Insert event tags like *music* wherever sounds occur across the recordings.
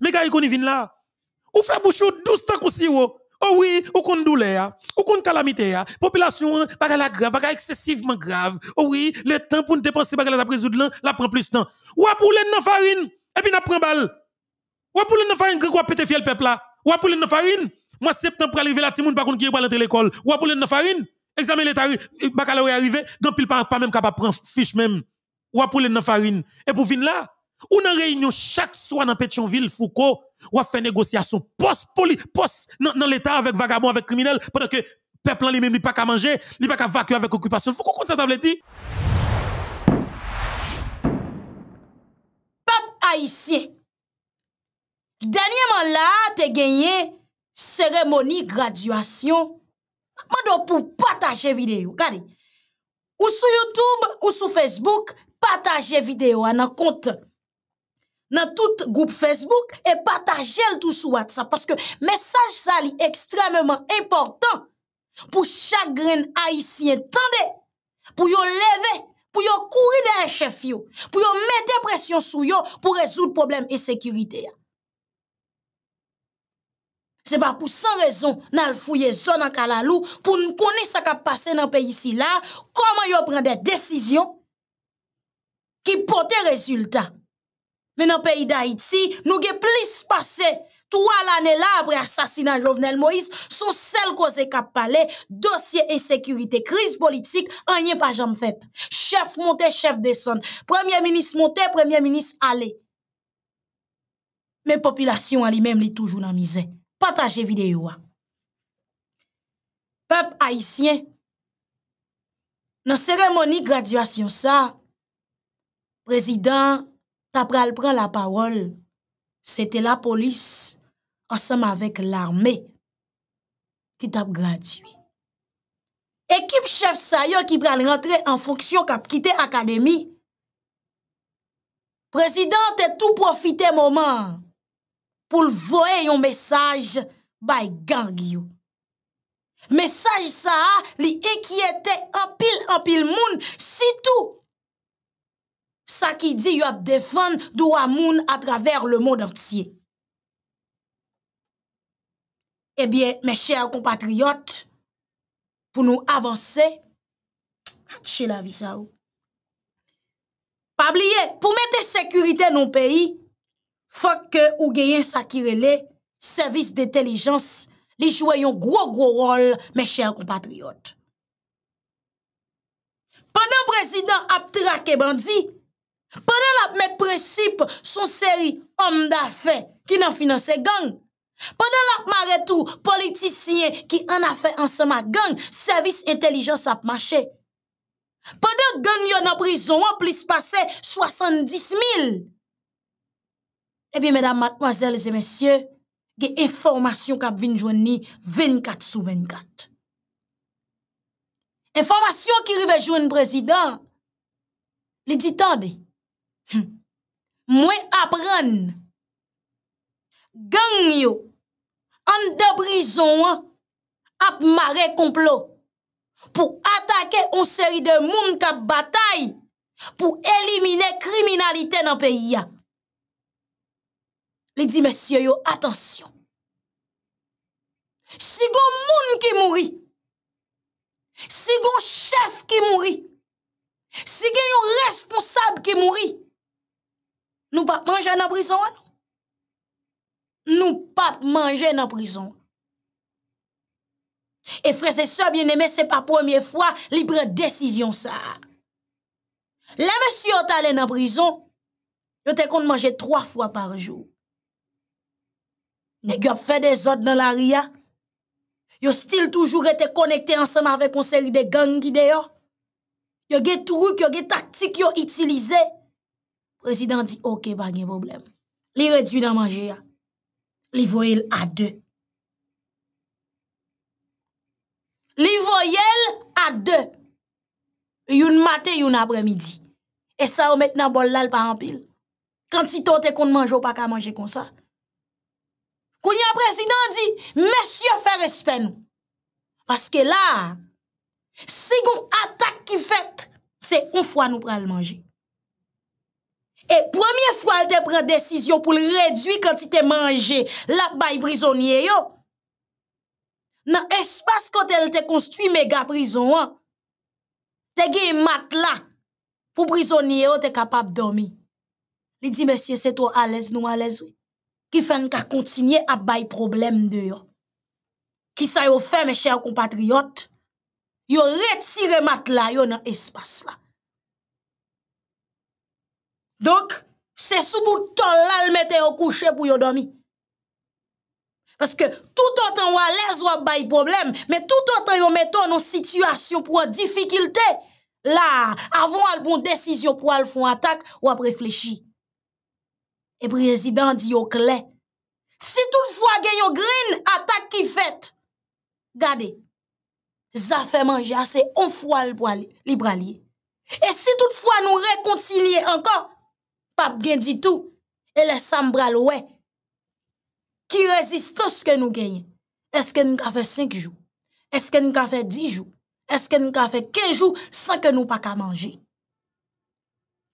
Mais gars, il vient là. Ou fait bouchou 12 temps aussi, oh oui, ou kon douleur, ou kon calamité, population, pas la grave, pas excessivement grave. Oh oui, le temps pour nous dépenser, pas la résoudre la prend plus de temps. Ou à dans farine, et puis n'a prend balle. Ou à poulet dans farine, grand quoi pété fiel peuple là. Ou à poulet dans farine, moi septembre pour arriver là, timoun pas qu'on qui va rentrer l'école. Ou à poulet dans farine, examen l'état, baccalauréat arrivé, grand pile pas, pas même capable prendre fiche même. Ou à poulet dans farine. Et pour venir là, ou dans réunion chaque soir dans Pétionville, Foucault, ou à faire négociation post poli post dans l'état avec vagabond avec criminel pendant que peuple lui même pas qu'à manger, il pas qu'à vacuer avec occupation. Faut qu'on ça veut dire? Peuple haïtien. Dernièrement là, t'es gagné cérémonie graduation. Mando pour partager vidéo. Regardez. Ou sur YouTube ou sur Facebook, partager vidéo à compte dans tout groupe Facebook et partagez le tout sur WhatsApp parce que message ça est extrêmement important pour chaque grain haïtien. Tendez, pour yo lever, pour yo courir derrière chef pour yo mettre pression sur yo pour résoudre problème sécurité. C'est pas pour sans raison n'a fouiller zone en Kalalou pour nous connaître ce qui passé dans le pays ici là, comment yo prend des décisions qui portent résultat. Men nan peyi da Haiti, nou ge plis pase. Toa l'anè la apre asasina Jovenel Moïse, son sel koze kap pale, dosye e sekurite, kriz politik, anye pa jam fèt. Chef monte, chef deson. Premier ministre monte, premier ministre ale. Men popilasyon an li mem li toujou nan mize. Pataje videyo a. Pep haisyen, nan seremoni graduasyon sa, prezident, Tapral pran la parol, sete la polis ansam avek l'arme ki tap gradye. Ekip chef sayo ki pral rentre an fonksyon kap kite akademi. Prezident te tou profite moman pou l'voye yon mesaj bay gang yo. Mesaj sa li ekyete anpil anpil moun sitou sa ki di yo ap defan do a moun a traver le moun dantye. Ebyen, eh me chèr compatriyot, pou nou avanse, atche la vi sa ou. Pabliye, pou mette sekurite nou peyi, fòk ke ou geyen sakirele, servis d'etelijans, li jwè yon gro gro rol, me chèr compatriyot. Panan prezident ap trake bandi, Pendan la met presip son seri om da fe ki nan finanse gang. Pendan la mare tou politisyen ki an a fe ansama gang, servis intelijans ap mache. Pendan gang yo nan prizon an plis pase 70 mil. Ebi, medan matmoazel e mesye, ge informasyon kap vin jwen ni 24 sou 24. Informasyon ki rive jwen prezident, li di tande, Hmm. Mwen apren, gang yo, an de brison an, ap mare komplo, pou atake on seri de moun kap batay, pou elimine kriminalite nan peyi ya. Li di, mesye yo, atensyon. Si gon moun ki mouri, si gon chef ki mouri, si gen yon responsab ki mouri, Nou pap manje nan prison non? wè nou? Nou pap manje nan prison. E frese se so bien eme, se pa premier fwa, li pre desisyon sa. Le mèsyo talè nan prison, yo te kon manje 3 fwa par jou. Ne gyop fè de zot nan la ria, yo stil toujou rete konekte ansèm avè konseri de gang ki de yo. Yo ge truk, yo ge taktik yo itilize, Prezident di, ok, pa gen problem. Li redwi nan manje ya. Li voyel a de. Li voyel a de. Youn maten, youn apremidi. E sa ou met nan bol lal pa anpil. Kantito te kon manje ou pa ka manje kon sa. Kounya prezident di, mesye fè respè nou. Paske la, si goun atak ki fèt, se on fwa nou pral manje. E premye fwa al te pren desisyon pou l redwi kantite manje la bay prizonye yo. Nan espas kote el te konstwi mega prizon an, te ge mat la pou prizonye yo te kapap domi. Li di, mesye, se to alez nou alez we. Ki fen ka kontinye ap bay problem de yo. Ki sa yo fe, me chèr compatriot, yo retire mat la yo nan espas la. Donk, se sou bouton lal mette yo kouche pou yo domi. Paske tout an tan walez wap bay problem, men tout an tan yo meton nou situasyon pou an difikilte, la, avon al bon desisyon pou al fon atak, wap reflechi. E prezident di yo kle, si tout fwa gen yo green, atak ki fet. Gade, zafè manje ase on fwa li bralye. E si tout fwa nou rekonsilye anka, pap gen di tou, e le sambral we, ki rezistos ke nou genye, eske nou ka fe 5 jou, eske nou ka fe 10 jou, eske nou ka fe 15 jou, san ke nou pa ka manje.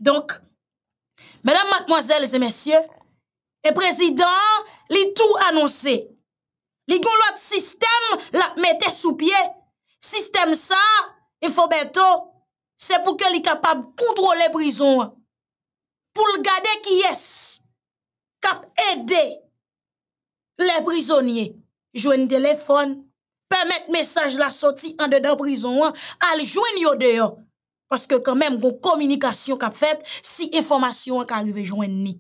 Donk, mèdam matmoazèl zè mèsyè, e prezidant li tou anonsè, li goun lot sistem la mette sou pie, sistem sa, e fò bèto, se pou ke li kapab kontrole prizon an, pou l gade ki yes kap ede le prizonye. Jwen telefon, permèt mesaj la soti an de dan prizon an, al jwen yo deyo. Paske kanmèm kon komunikasyon kap fet, si informasyon an ka arrive jwen ni.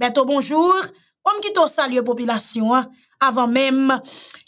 Beto bonjour, om ki to salye popilasyon an, avan mèm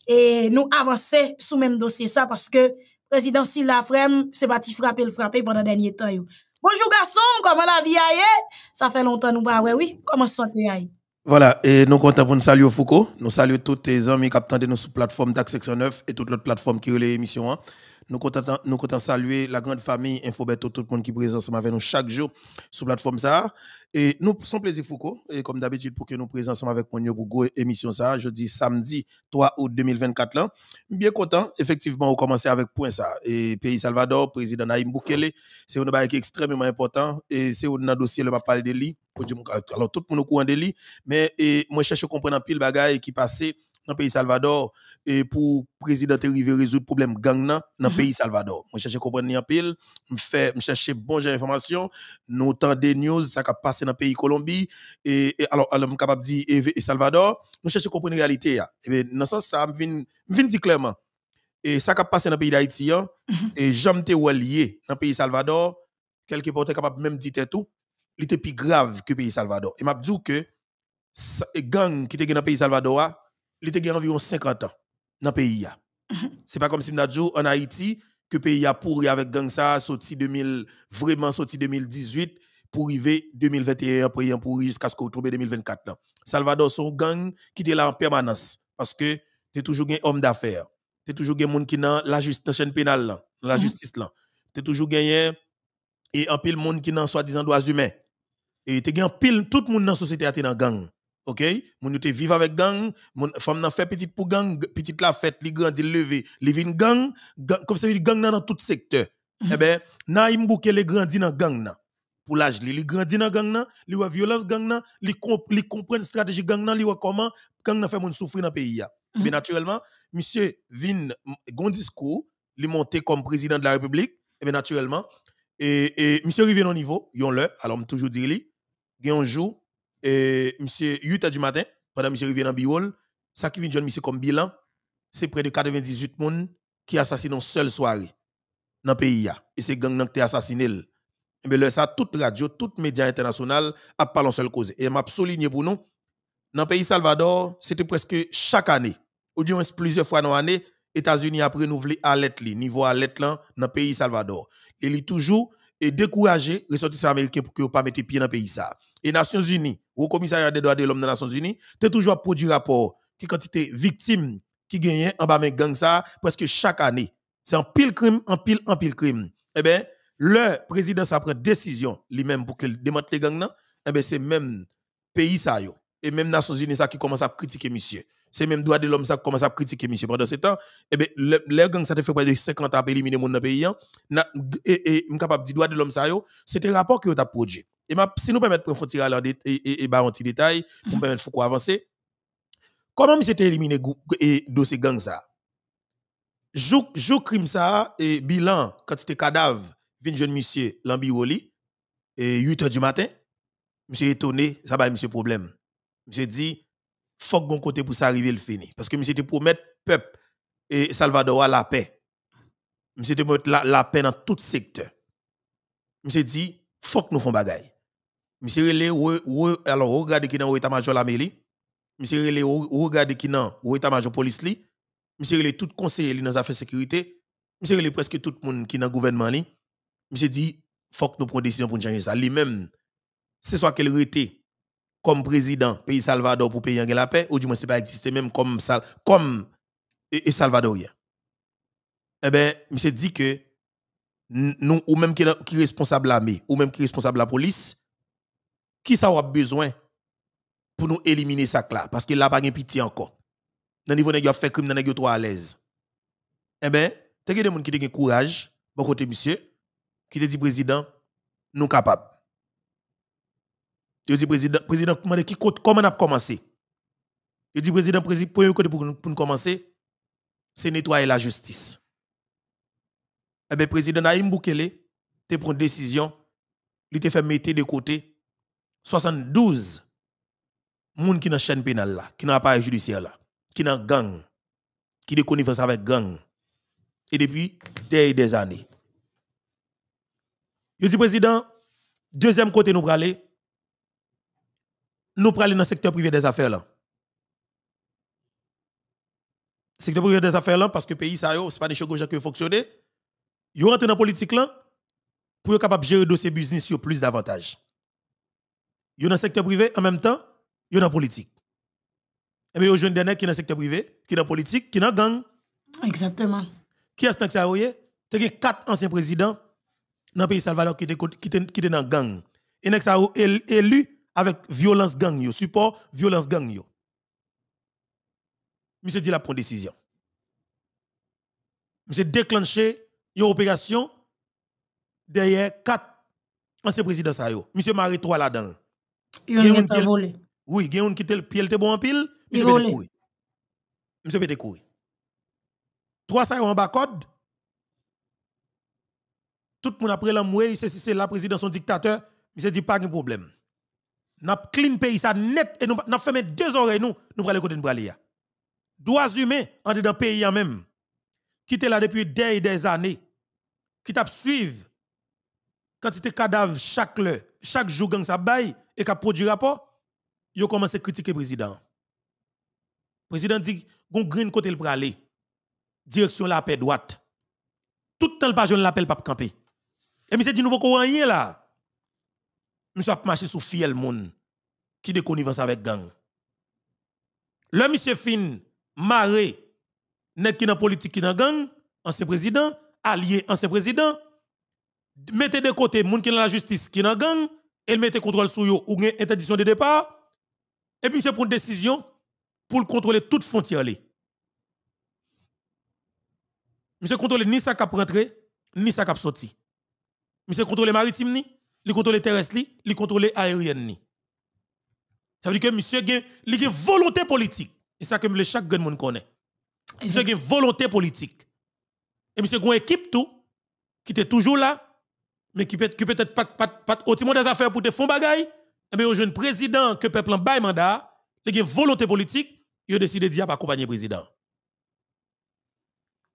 e nou avanse sou mèm dosye sa paske Prezidansi la frem, se bati frape l frape pandan denye tan yo. Bonjour garçon, comment la vie aille? Ça fait longtemps nous pas oui. Comment santé aille? Voilà, et nous comptons pour nous saluer Foucault. Nous saluons tous les amis qui attendent nous sur la plateforme Section 9 et toute l'autre plateforme qui relaie l'émission. Hein. Nous comptons nous saluer la grande famille Infobeto, tout le monde qui est présent avec nous chaque jour sur la plateforme ça. Et nous, sommes plaisir Foucault, et comme d'habitude, pour que nous présents avec mon pour émission ça, jeudi samedi 3 août 2024 là. Bien content, effectivement, on commence avec point ça. Et pays Salvador, président Naïm Boukele, c'est un est extrêmement important, et c'est un dossier, le parler de lui. Alors, tout le monde est au courant de mais moi, je cherche à comprendre pile bagaille qui passait dans le pays Salvador et pour président arriver résoudre problème gang dans le mhm. pays Salvador. Moi cherche comprendre en pile, me chercher bon information, nous des news ça qui passé dans le pays Colombie et, alors alors me capable dire et, Salvador, nous chercher comprendre la réalité Et bien dans ce sens ça me vient dire clairement et ça qui passé dans le pays d'Haïti hein, mhm. et te lié dans le pays Salvador, quelque part capable même dire tout, il était plus grave que le pays Salvador. Et m'a dit que gang qui était dans le pays Salvador il était environ 50 ans dans le pays. Mhm. C'est pas comme si dit en Haïti que le pays a pourri avec gang ça, sorti 2000, vraiment sorti 2018 pour arriver 2021 pour pour jusqu'à ce qu'on trouve 2024 Salvador son gang qui était là en permanence parce que tu toujours un homme d'affaires. Tu toujours un monde qui dans la justice chaîne pénale là, la mhm. justice là. Tu toujours gagné et un pile monde qui dans soi-disant droits humains. Et tu un pile tout le monde dans la société est dans gang. OK? Moun yo te vivre avec gang, moun femme nan fait petite pour gang, petite la fête, li grandi levé, li vin gang, gang comme ça gang dans tout secteur. Mm -hmm. Eh ben, Naïm Boukele grandi dans gang nan. Pour l'âge li, li grandi dans gang nan, li wa violence gang nan, li comp li comprendre stratégie gang nan, li wa comment gang nan fait moun souffrir dans pays ya. Mm -hmm. Mais naturellement, monsieur vin gon discours, li monté comme président de la République, eh bien naturellement et et monsieur rivé au niveau, yon le, alors me toujours dire li, gen un jour et monsieur 8 h du matin, pendant monsieur revient dans Biol, ça qui vient de monsieur comme bilan, c'est près de 98 personnes qui assassinent en seule soirée dans le pays. Et c'est gang qui assassiné. Et bien, ça, toute radio, toute média international a parlé en seule cause. Et m'a souligné pour nous, dans le pays Salvador, c'était presque chaque année, ou du moins plusieurs fois dans l'année, États-Unis a renouvelé alerte, niveau alerte dans le pays Salvador. Et il est toujours et décourager les ressortissants américains pour qu'ils ne pas mettre pied dans le pays. Et Nations Unies, au commissariat des droits de l'homme des Nations Unies, tu toujours produit rapport. Qui quantité victimes qui gagnent en bas de gang ça presque chaque année. C'est un pile crime, un pile, un pile crime. Eh bien, le président ça prend décision lui-même pour qu'il démonte les gangs eh bien c'est même pays ça yo. Et même Nations Unies ça qui commence à critiquer monsieur. C'est même droit de l'homme ça commence à critiquer monsieur. Pendant ce temps eh les gangs ça te fait près de 50 ans pour éliminer mon pays et et capable dire droit de l'homme ça yo c'était rapport que tu as produit Et si nous permettons de tirer alors et, et, et, bah, un petit détail, pour Mhm. permettre Foucault avancer. Comment monsieur était éliminé gou- et dossier gang ça? Jou, ça et bilan quantité cadavre vin jeune monsieur Lambiroli et 8 h du matin. Monsieur étonné, ça va monsieur problème. Monsieur dit faut que bon côté pour ça arriver le fini parce que monsieur te promettre peuple et Salvador à la paix. Monsieur te promettre la, la paix dans tout secteur. Monsieur dit faut que nous fassions bagaille. Monsieur relé re- re- alors regardez qui dans état-major la mairie. Monsieur relé re- regardez qui dans état-major police li? Monsieur relé tout conseiller dans les affaires de sécurité. Monsieur relé presque tout le monde qui dans le gouvernement. Monsieur dit faut que nous prenions décision pour changer ça. Lui-même c'est soit qu'elle était comme président pays Salvador pour payer la paix ou du moins c'est pas existé même comme Sal comme et, et Salvadorien. Eh ben monsieur dit que nous ou même qui qui responsable l'armée ou même qui responsable la police qui ça a besoin pour nous éliminer ça là? Parce qu'il n'a pas de pitié encore. Dans le niveau yo fait crime dans yo trop à l'aise. Eh ben, t'as des gens qui ont courage, bon côté monsieur, qui te dit président, nous capables. Il dit président, président, comment on a commencé? Il dit président, président, pour, nous- pour nous commencer, c'est nettoyer la justice. Eh bien, président Naïm Boukele, te prend une décision, il te fait mettre de côté 72 moun qui dans chaîne pénale là, qui dans appareil judiciaire là, qui dans gang, qui de connivence avec gang. Et depuis des, des années. Il dit président, deuxième côté nous aller, nous aller dans le secteur privé des affaires là. Secteur privé des affaires là, parce que pays, ça, yo, c'est pas des choses qui fonctionner. Ils rentrent dans la politique là pour être capable de gérer dossier business sur plus d'avantages. Ils sont dans le secteur privé en même temps, ils sont dans la politique. Et bien, ils sont dans le secteur privé, qui sont dans la politique, qui sont dans la gang. Exactement. Qui est-ce que ça a eu? Tu as quatre anciens présidents dans le pays Salvador qui étaient dans la gang. Et ça a élu avec violence gang, support violence gang. Monsieur dit la prend décision. Monsieur déclenché une opération derrière quatre anciens présidents. Monsieur Marie trois là-dedans. Yon Gen yon qui- volé. Oui, il y a un qui était pied était bon en pile, Il monsieur courir. Courir. Trois ça en bas code. Tout le monde après l'amoué, c'est si c'est la présidence son dictateur, monsieur dit pas de problème. N'a clean pays ça net et nous n'a fermé deux oreilles nous, nous aller côté de Bralia. Droits humains en dedans pays en même. Qui était là depuis des des années. Qui t'a suivre quantité de cadavres chaque chaque jour gang ça bail et qu'a produit rapport yo commence à critiquer le président. Le président dit gon green côté le aller. Direction la paix droite. Tout le temps le pas l'appel pas camper. Et monsieur dit nous pas rien là. Monsieur a marché sous fiel monde qui de connivence avec gang. Le monsieur fin maré nek qui dans politique qui dans gang, ancien président, allié ancien président, mettez de côté moun qui dans la justice qui dans gang, et mettez contrôle sur yo ou gen interdiction de départ. Et puis, monsieur prend une décision pour le contrôler toute frontière. Monsieur contrôle ni ça cap rentré, ni ça cap sorti. Monsieur contrôle maritime ni, il contrôle terrestre li, il contrôle aérienne ni. Ça veut dire que monsieur li gen volonté politique. Et ça que chaque grand monde connaît. Monsieur gen volonté politique. Et monsieur gon équipe tout qui était toujours là mais qui peut peut-être pas pas pas au timon des affaires pour te font bagaille eh bien, au jeune président que peuple en bail mandat, il a une volonté politique, il a décidé pas accompagner le président.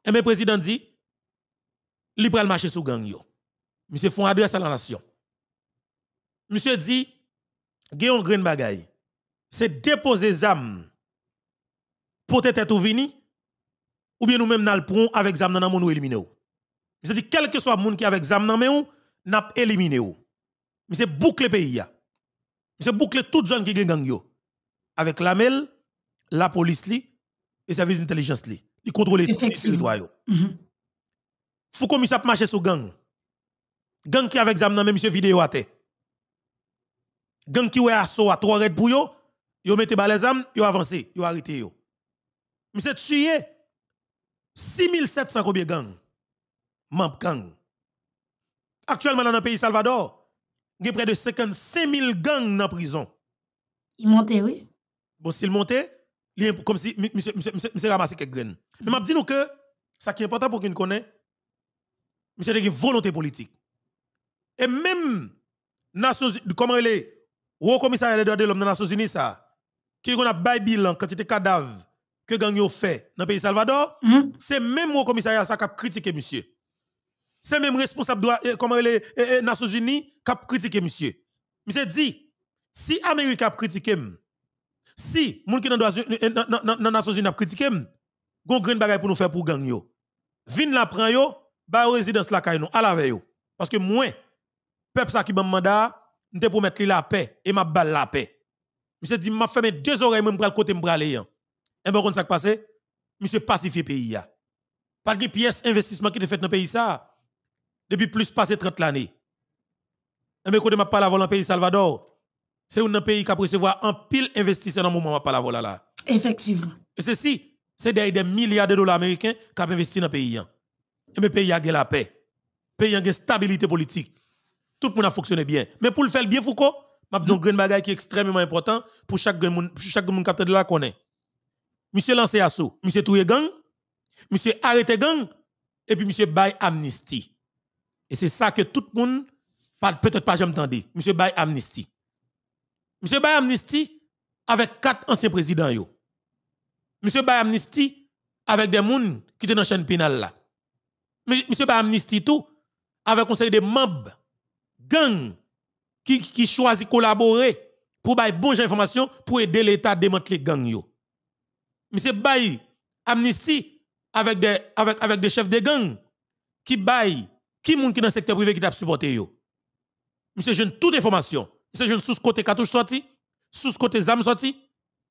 Et bien, le président dit, il va marcher sous gang yo. Monsieur font adresse à la nation. Monsieur dit, il y a un bagaille. C'est déposer zam pour tête ou vini, ou bien nous-mêmes nous le prenons avec zam nan éliminer. ou. Monsieur dit, quel que soit le monde qui avec zam nan ou, n'a éliminé ou. Monsieur boucle le pays ya. Monsieur boucle toute zone qui gang yo. Avec la MEL, la police li, et service d'intelligence li. Il contrôle les Effectivement. territoires yo. Mhm. Faut comme ça marcher sur gang. Gang qui avec zam nan même monsieur vidéo à terre. Gang qui ouais assaut à trois red pour yo, yo mette ba les âmes, yo avancé, yo arrêté yo. Monsieur tué 6700 combien gang? Mamp gang. Actuellement dans le pays Salvador, il y a près de 55 000 gangs dans la prison. Il monte, oui. Bon, s'il monte, il est comme si monsieur monsieur ramassé quelques graines. Mais m'a dit nous que ça qui est important pour qu'il connaisse, monsieur a une volonté politique. Et même Nations comment il est? Haut commissariat des droits de l'homme dans les Nations Unies ça qui a bail bilan quantité cadavres que gang yo fait dans le pays Salvador, Mhm. c'est même au commissariat ça qui a critiqué monsieur. C'est même responsable droit eh, comment les eh, eh, Nations Unies qui a critiqué monsieur. Monsieur dit si Amérique a critiqué si moun qui dans dans Nations Unies a critiqué gon grain bagay pour nous faire pour gang yo. Vin la prend yo, ba résidence la kay à la veille. Parce que moi peuple ça qui m'a mandat, m'te pour mettre li la paix et m'a balle la paix. Monsieur dit m'a fermé deux oreilles même pral côté m'bral yan. Et bon, ça qui passe, monsieur pacifié pays ya. Pas de pièce investissement qui est fait dans pays ça depuis plus passé 30 l'année. Bien quand parlé avant dans le pays Salvador, c'est un pays qui a recevoir un pile investisseur dans le moment m'a parlé avant là. Effectivement. Et ceci, c'est des, milliards de dollars américains qui ont investi dans le pays. hein. Et le pays a gagné la paix. Le pays a gagné stabilité politique. Tout le monde a fonctionné bien. Mais pour le faire bien, Foucault, je vais dire un bagage qui est extrêmement important pour chaque pour chaque monde capteur de la connaît. Monsieur lancé assaut, monsieur touye gang, monsieur arrêté gang, et puis monsieur bail amnistie. Et c'est ça que tout le monde, pas- peut-être pas jamais entendu. Monsieur bail amnistie. Monsieur bail amnistie avec quatre anciens présidents. Yo. Monsieur Bay amnistie avec des gens qui étaient dans la chaîne pénale là. Monsieur Bay amnistie tout avec conseil de membres gang qui qui choisit collaborer pour bailler bonnes informations pour aider l'État à démanteler gang yo. Monsieur Bay amnistie avec des avec avec chefs de gang qui baillent qui moun qui dans le secteur privé qui t'a supporté yo? Monsieur jeune toute information. Monsieur jeune sous côté cartouche sorti, sous côté zam sorti.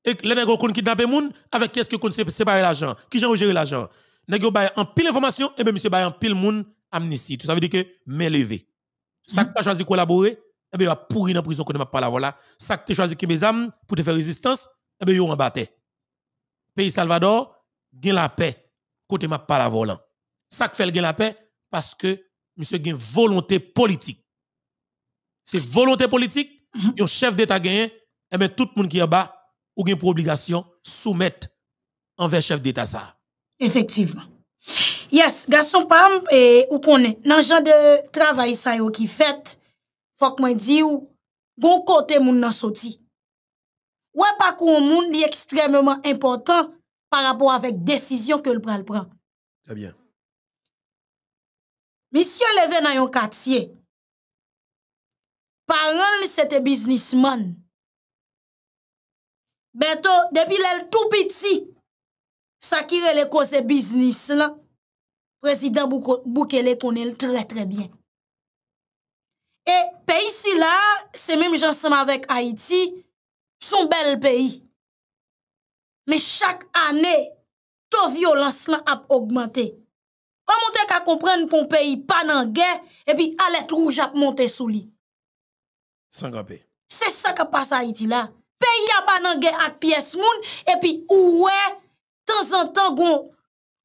Et les nègres qu'on kidnappé moun avec qu'est-ce que qu'on séparer l'argent? Qui j'en gérer l'argent? Nèg yo bay en pile information et ben monsieur en pile moun amnistie. Tout ça veut dire que main levée. Ça que pas choisi collaborer et ben yo a pourri dans prison qu'on m'a pas la voilà. Ça choisi qui mes âmes pour te faire résistance et ben yo en battait pays Salvador gagne la paix côté m'a pas la volant ça fait gagne la paix parce que monsieur gagne volonté politique c'est volonté politique un chef d'état gagné et ben tout le monde qui est en bas ou gen pour obligation soumettre envers chef d'état ça. Effectivement. Yes, garçon Pam, et ou connaît, dans genre de travail ça yo qui fait, faut que moi di ou, gon côté moun nan soti. Ouais, pas qu'on moun li extrêmement important par rapport avec décision que le pral prend. Très bien. Misye leve nan yon katye. Paran li sete biznisman. Beto, depi lèl tou piti, sakire le kose biznis la, prezident Boukele konel tre tre bien. E peyi si la, se mèm jansama vek Haiti, son bel peyi. Me chak anè, to violans lan ap augmente. Comment te ka comprendre pour un pays pas dans guerre et puis alerte rouge a monter sous lui? Sans grand paix. C'est ça qui passe à Haïti là. Pays a pas dans guerre avec pièce moun et puis ouais, temps en temps gon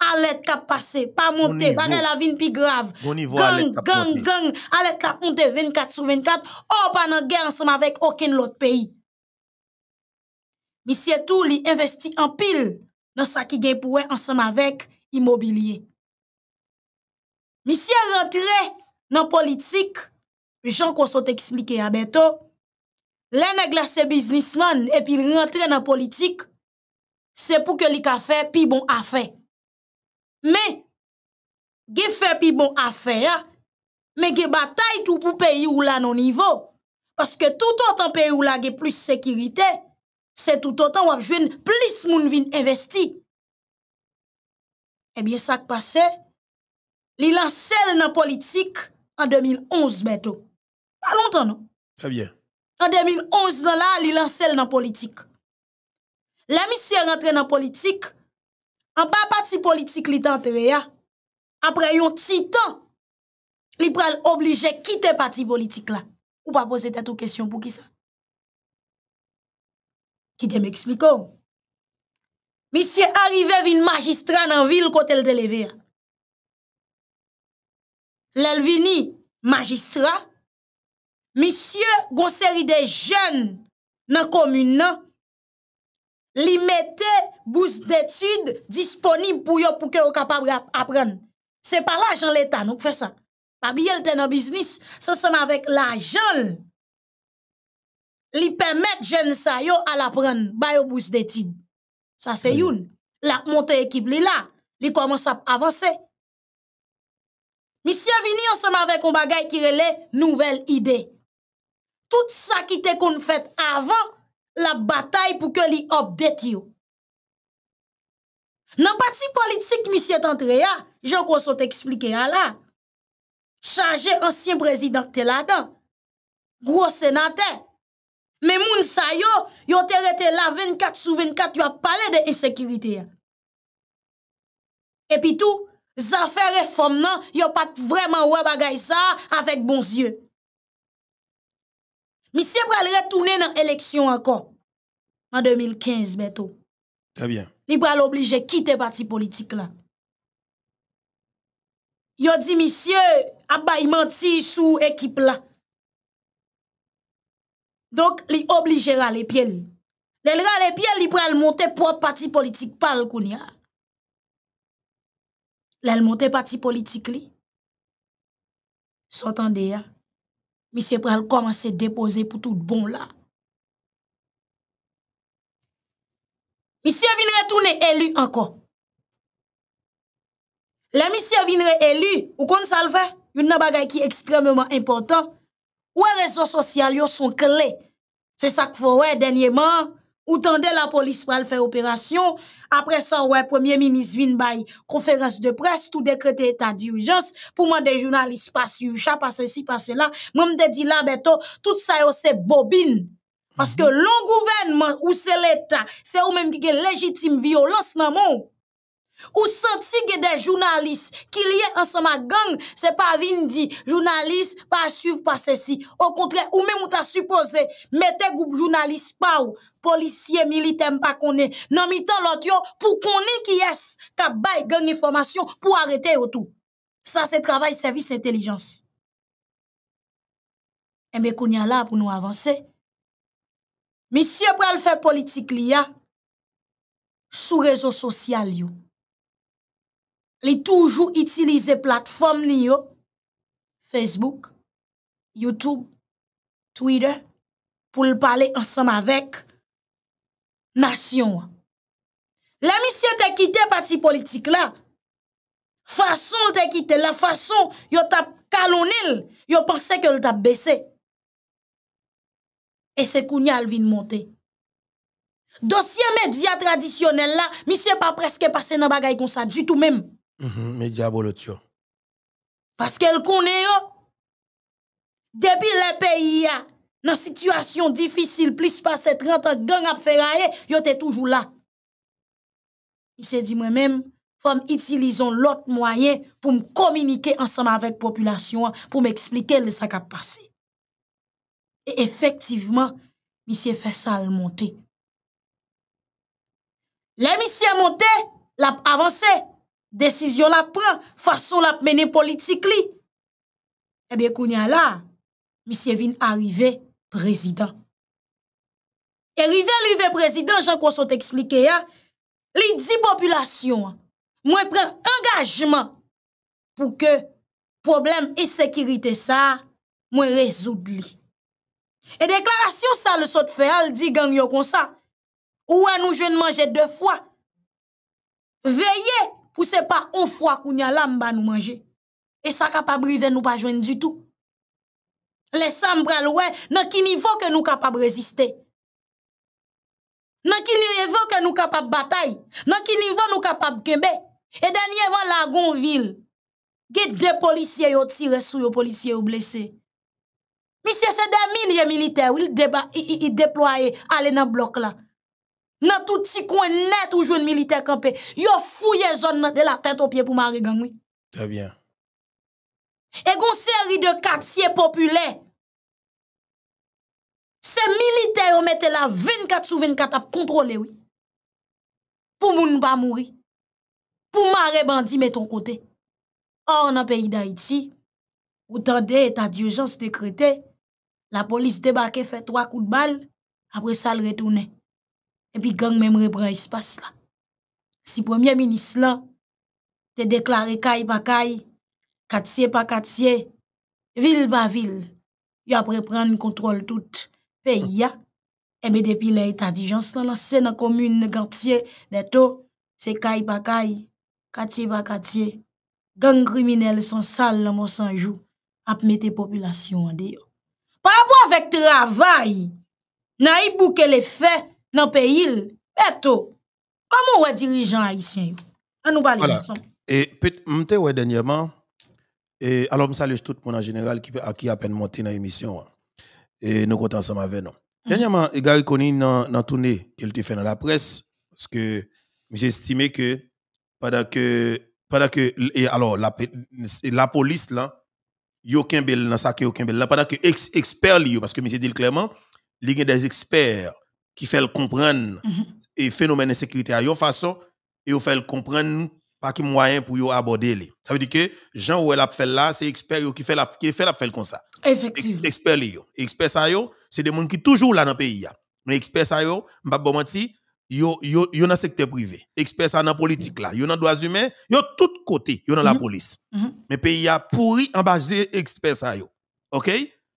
alerte ka passe, pas monter, niveau. bagay la vin pi grave. Bon niveau Gang, k'ap gang, gang, alerte ka monter 24 sur 24, oh pas dans guerre ensemble avec aucun autre pays. Monsieur tout li investi en pile dans ça qui gagne pour eux ensemble avec Misye rentre nan politik, jan kon son te eksplike ya beto, lè nè glase biznisman epi rentre nan politik, se pou ke li ka fè pi bon a fè. Me, ge fè pi bon a fè ya, me ge batay tou pou peyi ou la nan nivou, paske tout an tan peyi ou la ge plus sekirite, se tout an tan wap jwen plis moun vin investi. Ebyen sak pase, Li lan sel nan politik an 2011 beto. Pa lontan nou. Très bien. An 2011 nan la, li lan sel nan politik. La misye rentre nan politik, an pa pati politik li tan tere ya. Apre yon titan, li pral oblige kite pati politik la. Ou pa pose tete ou kesyon pou ki sa? Ki te m'ekspliko. Misye arrive vin magistra nan vil kote l de leve ya. L'el vini magistrat, misye gonseri de jen nan komune nan, li mette bous d'etude disponib pou yo pou ke yo kapab apren. Se pa la jan l'Etat nou kwe sa. Pa biye lte nan biznis, sa seman vek la jan li pemet jen sa yo al apren bayo bous d'etude. Sa se youn. La monte ekip li la, li koman sa avanse. Misye vini ansama vek on bagay kirele nouvel ide. Tout sa ki te kon fèt avan la batay pou ke li obdet yo. Nan pati politik misye tantre ya, jen kon sot eksplike ya la. Chaje ansyen prezident te la dan. Gros senate. Men moun sa yo, yo te rete la 24 sou 24 yo ap pale de esekirite ya. Epi tou, zafè reform nan, yo pat vreman wè bagay sa avèk bon zye. Misye pral retounen nan eleksyon ankon, an 2015 beto. Très bien. Li pral oblige kite pati politik la. Yo di misye, abay manti sou ekip la. Donk li oblige rale piel. Le rale piel li pral monte pou pati politik pal koun ya. Monte pati politik li. Sotande ya. Misye pral komanse depose pou tout bon la. Misye vin retoune elu anko. Le misye vin re elu, ou kon salve, yon nan bagay ki ekstrememan important, ou e rezo sosyal yo son kle. Se sak fo we denye man, Ou tende la polis pral fè operasyon, apre sa wè Premier Ministre vin bay konferans de pres, tout dekrete etat dirijans, pou man de jounalist pasi ou cha, pase si, pase la, mwen mde di la beto, tout sa yo se bobin. Paske mhm. lon gouvenman ou se l'etat, se ou menm ki ge legitime violans nan moun. Ou senti ge de jounalist ki liye ansama gang, se pa vin di jounalist pa suiv pase si. Ou kontre, ou menm ou ta suppose, mette goup jounalist pa ou, polisye militem pa konen, nan mi tan lot yo pou konen ki yes ka bay gang informasyon pou arete yo tou. Sa se travay servis intelijans. Eme konen la pou nou avanse, Misye pral fè politik li ya sou rezo sosyal yo. Li toujou itilize platform li yo, Facebook, Youtube, Twitter, pou l'pale ansam avek nasyon. La misye te kite pati politik la, fason te kite la, fason yo tap kalonil, yo pense ke yo tap bese. E se kounyal vin monte. Dosye media tradisyonel la, misye pa preske pase nan bagay kon sa, du tout menm. Media bolot yo. Paske l konen yo, le peyi ya, nan situasyon difisil, plis pase 30 an, gang ap feraye, yo te toujou la. I se di mwen men, fòm itilizon lot mwayen pou m kominike ansam avèk populasyon, pou m eksplike le sak ap pase. E efektiveman, mi se fè sal monte. Le mi se monte, la ap avanse, desisyon la pran, fason la ap mene politik li. Ebe konya la, mi se vin arrive, prezident. E rive rive prezident, jan kon son te eksplike ya, li di populasyon, mwen pren engajman pou ke problem e sekirite sa, mwen rezoud li. E deklarasyon sa le sot fe al di gang yo kon sa. Ou an nou jwen manje de fwa. Veye pou se pa on fwa kou nye lam ba nou manje. E sa kapab rive nou pa jwen du tout. Le sam bral we nan ki nivou ke nou kapab reziste. Nan ki nivou ke nou kapab batay. Nan ki nivou nou kapab kembe. E denye van la gon vil. Ge de polisye yo tire sou yo polisye yo blese. Misye se de min ye milite ou il deploye ale nan blok la. Nan tout si kwen net ou jwen milite kampe. Yo fouye zon nan de la tete ou pie pou mare gangwi. Très bien. E goun seri de katsye popule. Se milite ou mette la 24 sou 24 ap kontrole ou. Pou moun ba mouri. Pou mare bandi meton kote. Or nan peyi da iti. Ou tan de etat urjans dekrete. La police débarque, fait trois coups de balle, après ça, le retourne. Et puis gang même reprend espace là. Si premier ministre là, te déclaré caille par caille, quartier par quartier, ville par ville, y après prendre contrôle tout ya. Et bien depuis l'état d'urgence lancé dans commune, quartier, bientôt, c'est caille par caille, quartier par quartier. Gang criminel sans salle dans mon jour, ap mette population en dehors. Par rapport avec travail, na y bouke les faits dans pays, bientôt, comment ouais dirigeant haïtien? Yo? On nous parle Voilà. ensemble. Et peut- m'te ouais dernièrement, et alors me salue tout le monde en général qui, qui a peine monté dans l'émission. hein. Et nous comptons ensemble avec nous. Dernièrement, Gary Conny dans tournée qu'il te fait dans la presse, parce que j'ai estimé que pendant que, pendant que, et alors la, la police là, aucun bel dans ça aucun bel là, pendant que ex, expert li parce que monsieur dit clairement, il y a des experts qui le comprendre Mhm. et phénomène d'insécurité à yon façon et fait le comprendre pas qui moyen pour yo aborder les. Ça veut dire que Jean ou elle a fait là, c'est expert qui fait la qui fait la fait comme ça. Effectivement. Expert yo. Expert ça yo, c'est des gens qui toujours là dans le pays ya. Mais expert ça yo, m'pa bon menti, yo yo yo dans secteur privé. Expert ça dans politique là, yo dans droits humains, yo tout côté, yo dans la Mhm. police. Mhm. Mais pays a pourri en base expert ça yo. OK?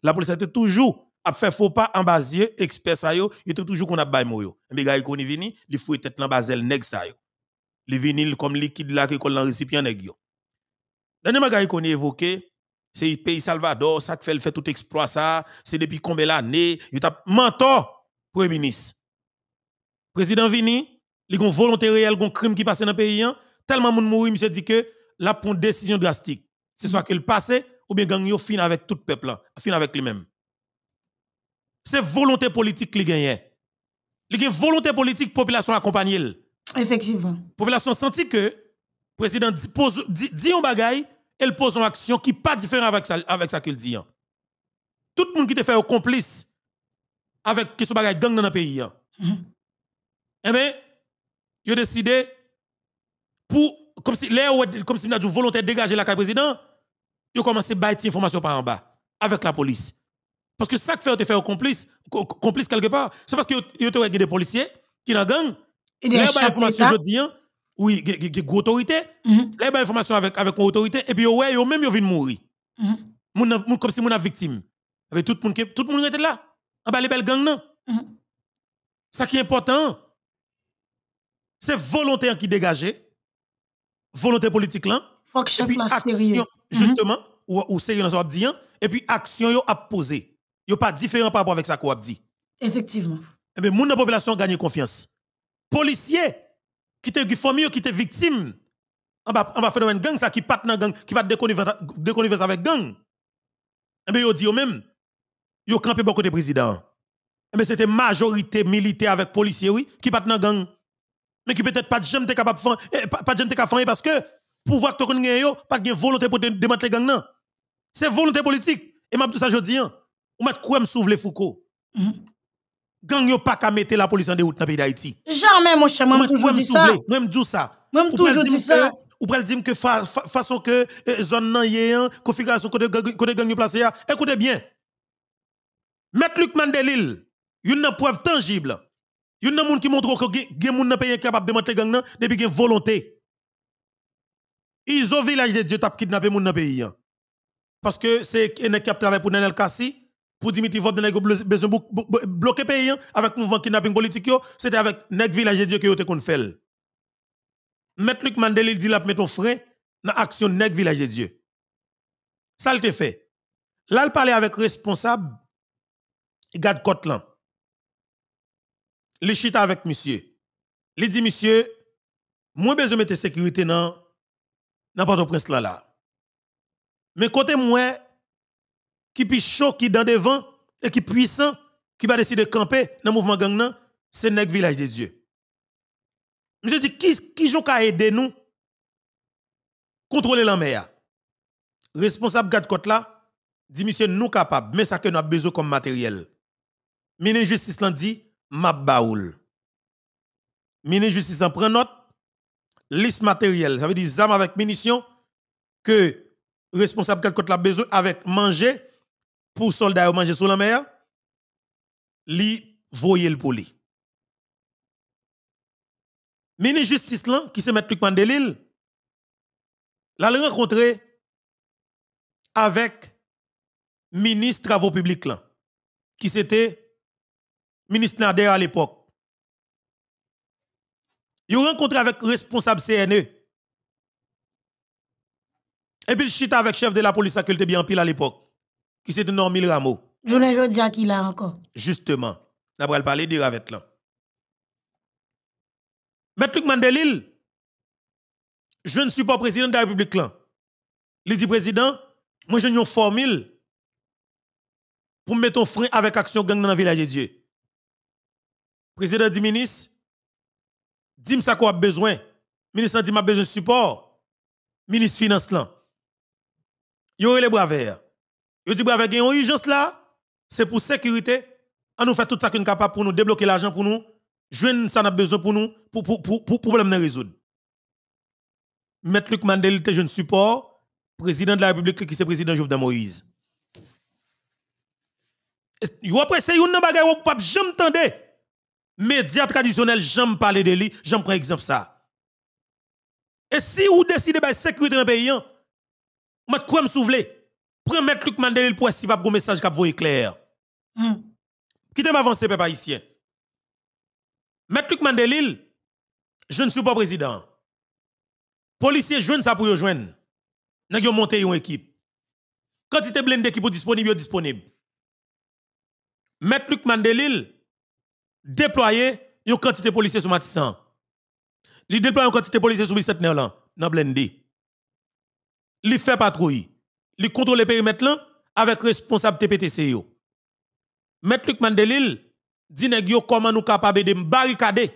La police était toujours a fait faux pas en base expert ça yo, il était toujours qu'on a bail. Mais gars qu'on vini, il faut tête dans base nèg ça yo. Les vinyle comme liquide là qui colle dans récipient nèg yo. Dernier qu'on évoqué, c'est pays Salvador, ça fait fait tout exploit ça, c'est depuis combien d'années, il t'a mentor premier ministre. Président vini, il y a une volonté réelle, un crime qui passe dans le pays, hein. tellement moun mouri, monsieur dit que la prend décision drastique. C'est soit qu'il passe ou bien gang yo fin avec tout le peuple, fin avec lui-même. C'est volonté politique qui gagne. Il y a une volonté politique, population accompagne. Effectivement. Population senti que président dit, pose, dit, dit un bagay, elle pose une action qui pas différent avec ça, avec ça qu'il dit. hein. Tout le monde qui te fait au complice avec qui ce bagay gang dans le pays. hein. Mhm. Eh bien, il a décidé pour, comme si, où- comme si il a dit volonté de dégager la carte président, il a commencé à bâtir information par en bas avec la police. Parce que ça que fait, te fait au complice, co- complice quelque part, c'est parce que a des policiers qui dans gang, Et là, chefs information dis, hein, oui, il y a une autorité, Mhm. là, il y a information avec, avec une autorité, et puis, ouais, yo même, yo vient mourir. Mhm. Moun moun- Comme si mon victime. Avec tout le monde, qui- tout le monde était là. En bas, les belles gangs, non? Mhm. Ça qui est important, c'est volonté qui dégage, volonté politique là, Faut que et chef là sérieux. justement, ou, ou sérieux dans ce qu'on dit, hein, et puis action yo a posé. Yo pas différent par rapport avec ça qu'on a dit. Effectivement. Eh bien, moun la population gagne confiance. Policiers qui te famille qui te victime en bas en bas phénomène gang ça qui pat dans gang qui pat déconnivence avec gang. Eh bien, yo dit yo même yo campé bon côté président. Eh bien, c'était majorité militaire avec policiers oui qui pat dans gang. Mais qui peut-être pas jamais capable eh, pas jamais capable parce que pouvoir que tu yo pas de volonté pour dé- démanteler gang non. C'est volonté politique. Et m'a tout ça jodi hein. Ou mettre quoi me soulever Foucault? Mhm. Gang yo pas qu'à mettre la police en déroute dans le pays d'Haïti. Jamais, mon cher, moi, toujours dit ça. Moi, dis ça. Moi, toujours dit ça. Ou pral dire que fa, fa- façon que eh, zone nan yé, hein, configuration côté gang yo placé. Écoutez bien. Maître Luc Mandelil, une preuve tangible. Une moun qui montre que gen- moun nan pays capable de démanteler gang nan depuis gen volonté. Ils ont village de Dieu tap kidnappé moun nan pays. hein. Parce que c'est un qui pour Nenel Kassi, pour Dimitri Vob, besoin bou- bloquer pays hein, avec mouvement kidnapping politique c'était avec Nek village de Dieu que te kon fait. Maître Luc Mandel, il dit la mettre ton frein dans l'action Nek village de Dieu. Ça le fait. Là, il parlait avec responsable, garde côte là. Il chita avec monsieur. Il dit, monsieur, moi besoin de mettre sécurité dans dans Port-au-Prince là là. Mais côté moi qui puis chaud qui dans devant et qui puissant qui va décider de camper dans le mouvement gang c'est Nek village de Dieu. Monsieur dit qui qui j'ont qu'à aider nous? Contrôler la mer. Responsable garde côte là dit monsieur nous capable mais ça que nous avons besoin comme matériel. Ministre justice l'a dit m'a baoul. Ministre justice en prend note liste matériel, ça veut dire zam avec munitions que responsable garde côte là besoin avec manger pour soldats manger sous la mer, li voyer le pour lui. Ministre justice qui se met Luc Mandelil, l'a rencontré avec ministre travaux publics là, qui c'était ministre Nader à l'époque. Il rencontré avec responsable CNE. Et puis chita avec chef de la police était bien en pile à l'époque, qui c'était Normil Rameau. Je ne dis à qui là encore. Justement, on va parler de avec là. Maître Mandelil, je ne suis pas président de la République là. Il dit président, moi j'ai une formule pour mettre un frein avec action gang dans le village de Dieu. Président dit ministre, dis-moi ça quoi besoin. Ministre dit m'a besoin de support. Ministre finance là. Yo les bras verts. Yo dit verts une urgence là, c'est pour sécurité. On nous fait tout ça qu'on capable pour nous débloquer l'argent pour nous. Joindre ça n'a besoin pour nous pour pour pour, pour résoudre. Maître Luc Mandel était jeune support, président de la République qui c'est président Jovenel Moïse. Yo après c'est une bagay ou pas jamais entendre. Médias traditionnels jamais parler de lui, j'en prends exemple ça. Et si vous décidez de sécurité dans le pays, je quoi me souffler. Prends mettre Luc Mandel pour si pas un message qui va clair. Hmm. Qui t'aime avancer peuple haïtien? Mettre Luc Mandelil, je ne suis pas président. Policiers joignent ça pour yo joindre. N'a yo monter une équipe. Quantité blende d'équipe disponible, disponible. Mettre Luc Mandelil déployer une quantité de policiers sur Matissan. Il déploie une quantité de policiers sur 17 là, dans blendé. Il fait patrouille. Il contrôle le périmètre là avec responsable TPTC yo. Mettre Luc Mandelil dit nèg yo comment nous capable de barricader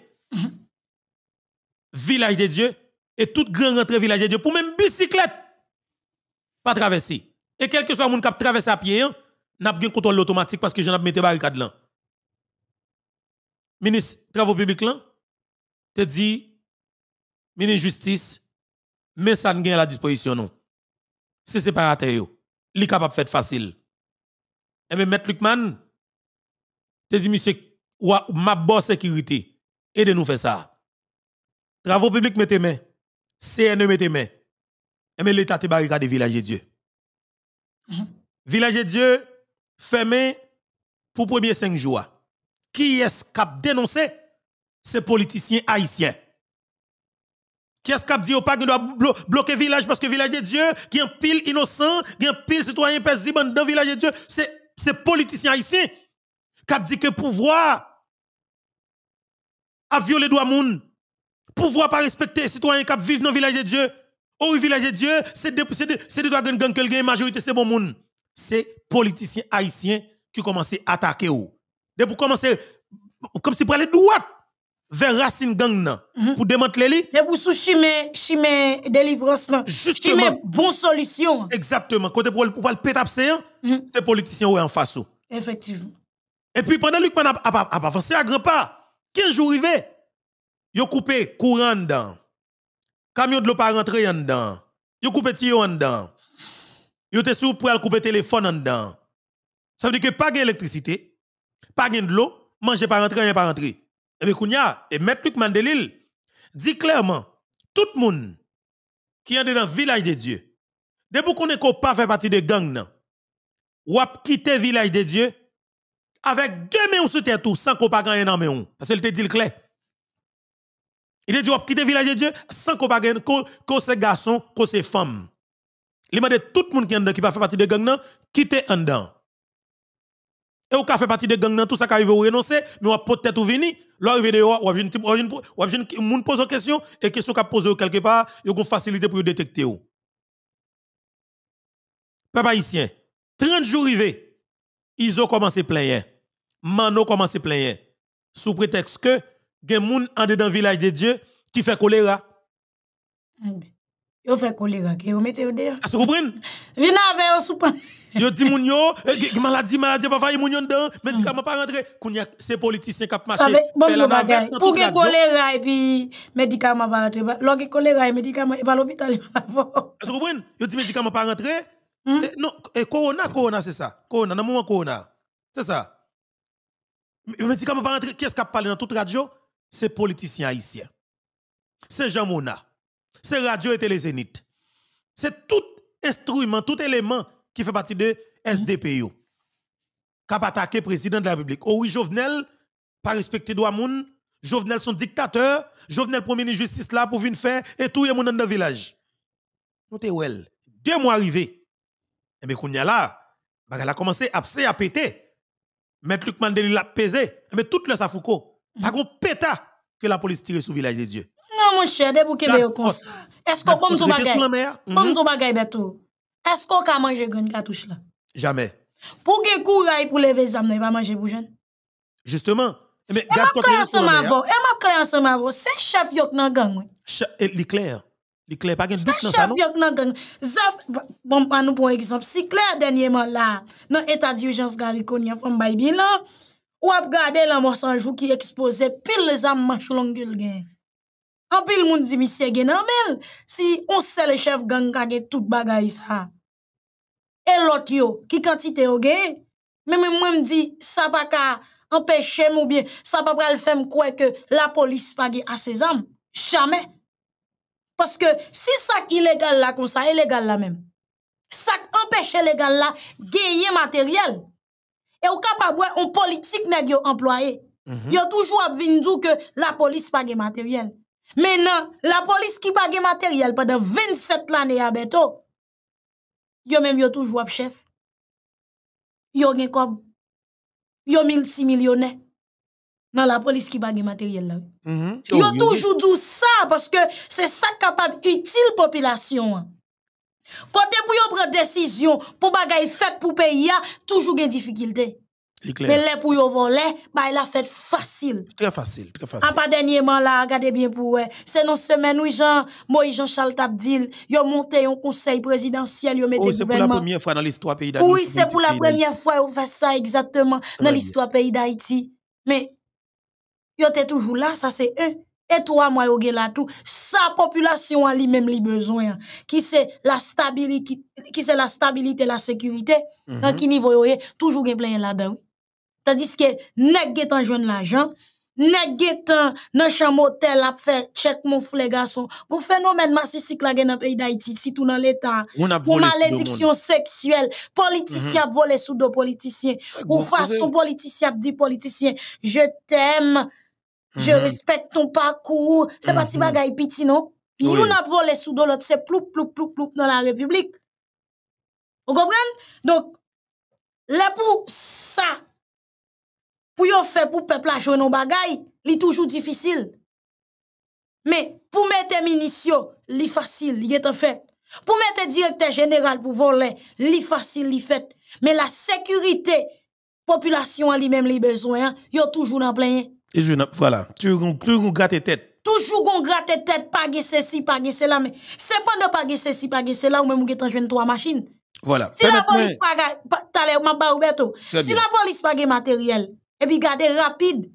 village de Dieu et toute grande rentrée village de Dieu pour même bicyclette pas traverser. Et quel que soit moun qui traverse à pied, hein, n'a pas contrôle automatique parce que j'en ai mis barricade là. Ministre travaux publics là te dit ministre justice mais ça n'a à la disposition non. C'est séparateur yo. Li capable faire facile. Et même mettre Lucman te dit monsieur ou ma bonne sécurité aidez nous faire ça. Travaux publics mettez main. CNE mettez main. Et mais l'état te barricade village de Dieu. Village de Dieu fermé pour premier cinq jours. Qui est-ce qui a dénoncé? Ces politiciens haïtiens? Qui est-ce qui dit au pas qu'il doit bloquer village parce que village de Dieu, qui est un pile innocent, qui est un pile citoyen paisible dans village de Dieu, c'est ces politiciens haïtiens qui dit que pouvoir a violé droit moun, pouvoir pas respecter les citoyens qui vivent dans le village de Dieu. Oh, village de Dieu, c'est des c'est des droits gang quelqu'un majorité c'est bon moun. C'est politiciens haïtiens qui commencent à attaquer ou. De pour commencer comme si pour aller droite vers racine gang nan, pour démanteler li. Mais pour sous chimé chimé délivrance. Justement. Chimé bon solution. Exactement. Côté pour pour le pétap c'est c'est politiciens ou en face. Effectivement. Et puis pendant Luc a, a, a, a avancé à grand pas, 15 jours arrivé, yo coupé courant dedans. Camion de l'eau pas rentré en dedans. Yo coupé tuyau en dedans. Yo te sous pour couper téléphone en dedans. Ça veut dire que pas d'électricité, pas de l'eau, manger pas rentrer, rien pas rentrer. Et bien kounya, et M. Luc Mandelil dit clairement, tout le monde qui est dans le village de Dieu, depuis qu'on n'est pas fait partie de gang ou a quitté le village de Dieu, avec deux mains sous terre tout, sans qu'on pas gagner dans main. Parce qu'il te dit le clair. Il a dit, ou a quitté le village de Dieu, sans qu'on pas gagner, que ces garçons, que ces femmes. Il m'a dit, tout le monde qui est qui pas fait partie de gang nan, quitte en dedans. Et ou ka fait partie de gang nan, tout ça qui arrive ou renoncer, mais ou peut-être ou l'arrivée de ou vinn ou moun pose question et question qu'a posé quelque part, yo gon facilité pour détecter ou. Haïtien, 30 jours arrivé, ils ont commencé plein Mano commencé plein sous prétexte que gen moun en dedans village de Dieu qui fait choléra. Yo fait choléra, que yo mette yo. Est-ce que vous comprenez? Vina avec yo sous *laughs* Yo di moun yo, eh, maladie, maladie, pas failli moun yo dedans, médicament pas rentré. Kounya, c'est politicien qui a marché. Bon, bon, bagay. Pour que choléra et puis médicament pas rentré. Lorsque choléra et médicament et pas l'hôpital. *laughs* Est-ce que vous comprenez? Yo di rentré, Hmm? Eh, non, eh, Corona, Corona, c'est ça. Corona, dans le moment Corona. C'est ça. Mais mais dis comment pas rentrer, qui est-ce qui a parlé dans toute C'est Radio et Télé Zénith. C'est tout instrument, tout élément qui fait partie de SDPO. Qui a attaqué le président de la République. Oh oui, Jovenel, pas respecter droit moun. Jovenel son dictateur. Jovenel premier ministre justice là pour venir faire et tout le monde dans le village. Nous t'es well. Deux mois arrivés. Et bien, qu'on y a là, bagarre a commencé à à péter. Maître Luc Mandela l'a pesé. Et bien, tout le Safouko. Pas qu'on péta que la police tire sous le village de Dieu. Mon cher, de pour que D'accord. comme ça. Est-ce qu'on peut me Rester dire sous la bagay? mer? Pas me dire bagay beto. Est-ce qu'on peut manger graine cartouche là? Jamais. Pour zam, pour jeune. Justement. Eh bien, Et garde m'a côté clé sous la ensemble mer. avant. Et m'a clé ensemble avant. C'est chef yok nan gang. eh, chef non? yok nan gang. Zaf, bon, pa nou pour exemple. Si gari bay ou ap gade la qui exposé pile les âmes manche longue gen. En pile moun di misye gen. Si on sait le chef gang kage tout bagay ça. Et l'autre yo, qui quantité yo gen, mais même moi me dit ça pas ka empêcher ou bien ça pas pral croire que la police pas gen assez âmes. Jamais. Parce que si ça illégal là comme ça, illégal là même. Ça empêche légal là gagner matériel. Et ou ouais, on politique nèg yo employé. Mhm. Yo toujours ap vinn dou que la police pas gen matériel. Maintenant, la police qui pas matériel pendant 27 l'année à beto. Yo même yo toujours ap chef. Yo gen comme yo multimillionnaire. Dans la police qui pas matériel là. Mhm. Yo Oh, yo- toujours dit ça parce que c'est ça capable utile population. an. Côté pour yo prendre décision pour bagay fait pour pays a toujours gen difficulté. Mais les pour yo voler, bah il a fait facile. Très facile, très facile. pas dernièrement là, regardez bien pour. C'est non semaine où Jean Moïse Jean Charles Tabdil, yo monté un conseil présidentiel, yo mettez Oh, c'est pour la gouvernement. première fois dans l'histoire pays d'Haïti. Oui, c'est pour la première fois qu'on fait ça exactement dans l'histoire pays d'Haïti. Mais yo t'es toujours là, ça c'est un. Et toi, moi, yo là tout. Sa population a lui-même li besoin. Qui c'est la stabilité, qui c'est la stabilité, la sécurité? Dans Mhm. qui niveau yo toujours gen plein là-dedans. Tandis que nèg getan joindre l'argent, nèg getan nan chambre hôtel a fait check mon frère garçon. Gon phénomène massif la gen dans pays d'Haïti, si tout dans l'état. Pour malédiction sexuelle, politicien mm volé sous dos politicien. Bon, Ou façon politicien ap dit politicien, je t'aime, je Mhm. respecte ton parcours. C'est pas ti Mhm. bagay piti non? Oui. Yon a volé sous dos l'autre, c'est ploup ploup ploup ploup dans la République. Vous comprenez? Donc, là pour ça, faire pour peuple jouer nos bagay, li toujours difficile. Mais pour mettre ministre, li facile, li est en fait. Pour mettre directeur général pour voler, li facile, li fait. Mais la sécurité, population a lui-même li besoin, yo toujours dans plein. Et je, voilà, tu, tu grattes tête. Toujours gon gratte tête, pas ceci, pas cela, mais c'est pas gen ceci, pas gen cela, ou même ou gen joindre trois machines. Voilà. Si la police pas m'a ba Si bien. la police pas matériel et puis garder rapide.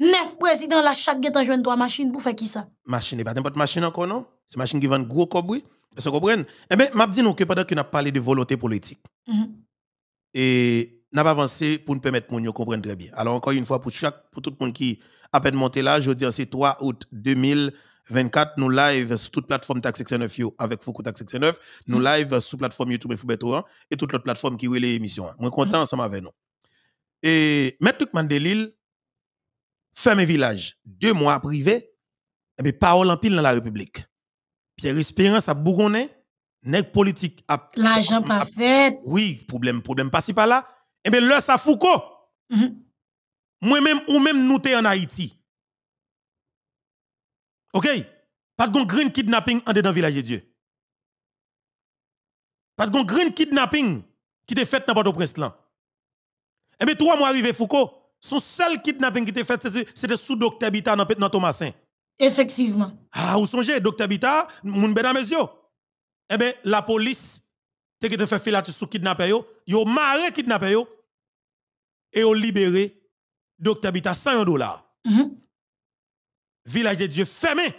Neuf présidents la chaque gen joindre trois machines pour faire qui ça? Machine n'est pas n'importe machine encore, non? C'est machine qui vend gros cobri. Est-ce que vous comprenez? Eh bien, m'a dit nous que pendant qu'on a parlé de volonté politique, Mhm. et n'a pas avancé pour nous permettre de comprendre très bien. Alors, encore une fois, pour chaque, pour tout le monde qui a peine monté là, je dis c'est 3 août 2024, nous live sur toute plateforme Tax 69 yo avec Foucault Tax 69, nous live sur plateforme YouTube Infoubeto hein, et toute l'autre plateforme qui relève l'émission. Moi, content ensemble avec nous. Et Maître Mandelil, ferme village, deux mois privé, et bien, parole en pile dans la République. Pierre Espérance a bougonné, nèg politique a. L'argent pas fait. Oui, problème, problème pas si pas là. Eh bien, là, ça Foucault. Mhm. Moi-même, ou même nous en Haïti. OK? Pas de green kidnapping en dedans village de Dieu. Pas de green kidnapping qui t'est fait dans Port-au-Prince là. Eh bien, trois mois arrivé Foucault, son seul kidnapping qui t'est fait, c'était- sous docteur Bita dans, dans Thomasin. Effectivement. Ah, vous songez, docteur Bita, moun mesdames et messieurs. Eh bien, la police, te qui te fait filature sous kidnappé yo, yo marre kidnappé yo, et yo libéré docteur Bita 100 dollars. Mhm. Village de Dieu fermé.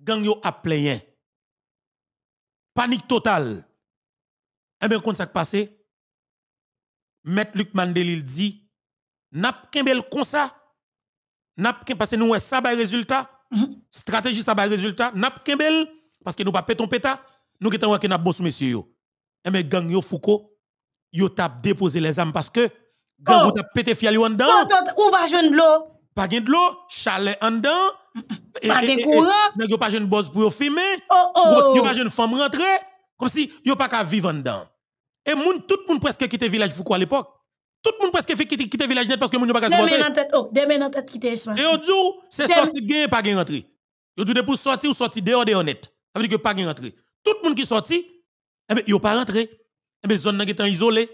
Gang yo a plein. Panique totale. Eh bien, quand ça passé, Maître Luc Mandelil dit, n'a kembel comme ça, n'a parce que nous ça ba résultat, Mhm. stratégie ça ba résultat, n'a kembel parce que nous pas péton péta, nous qui t'envoie que n'a boss monsieur yo. Eh bien, gang yo Foucault, yo tap déposer les armes parce que gang Oh. yo tap pété fial yo en dedans, Ou va jeune de l'eau? pas gen de l'eau, chalet en dedans, et- Pas et- et- et- courant? nèg yo pas jeune boss pour yo filmer. Oh, Yo- Yo oh. pas jeune femme rentrer comme si yo pas qu'à vivre en dedans. Et moun tout moun presque quitté village Foucault à l'époque. Tout moun presque fait quitter quitter village net parce que moun yo pas qu'à Demain supporter. dans tête, oh, demain dans tête qui t'est espace. Et yo dit c'est Dem- sorti gain pas gain rentrer. Yo dit pour sortir ou sortir dehors dehors net. Ça veut dire que pas gain rentrer. Tout moun qui sorti eh ben yo pas rentrer. Eh ben zone nan étant isolée,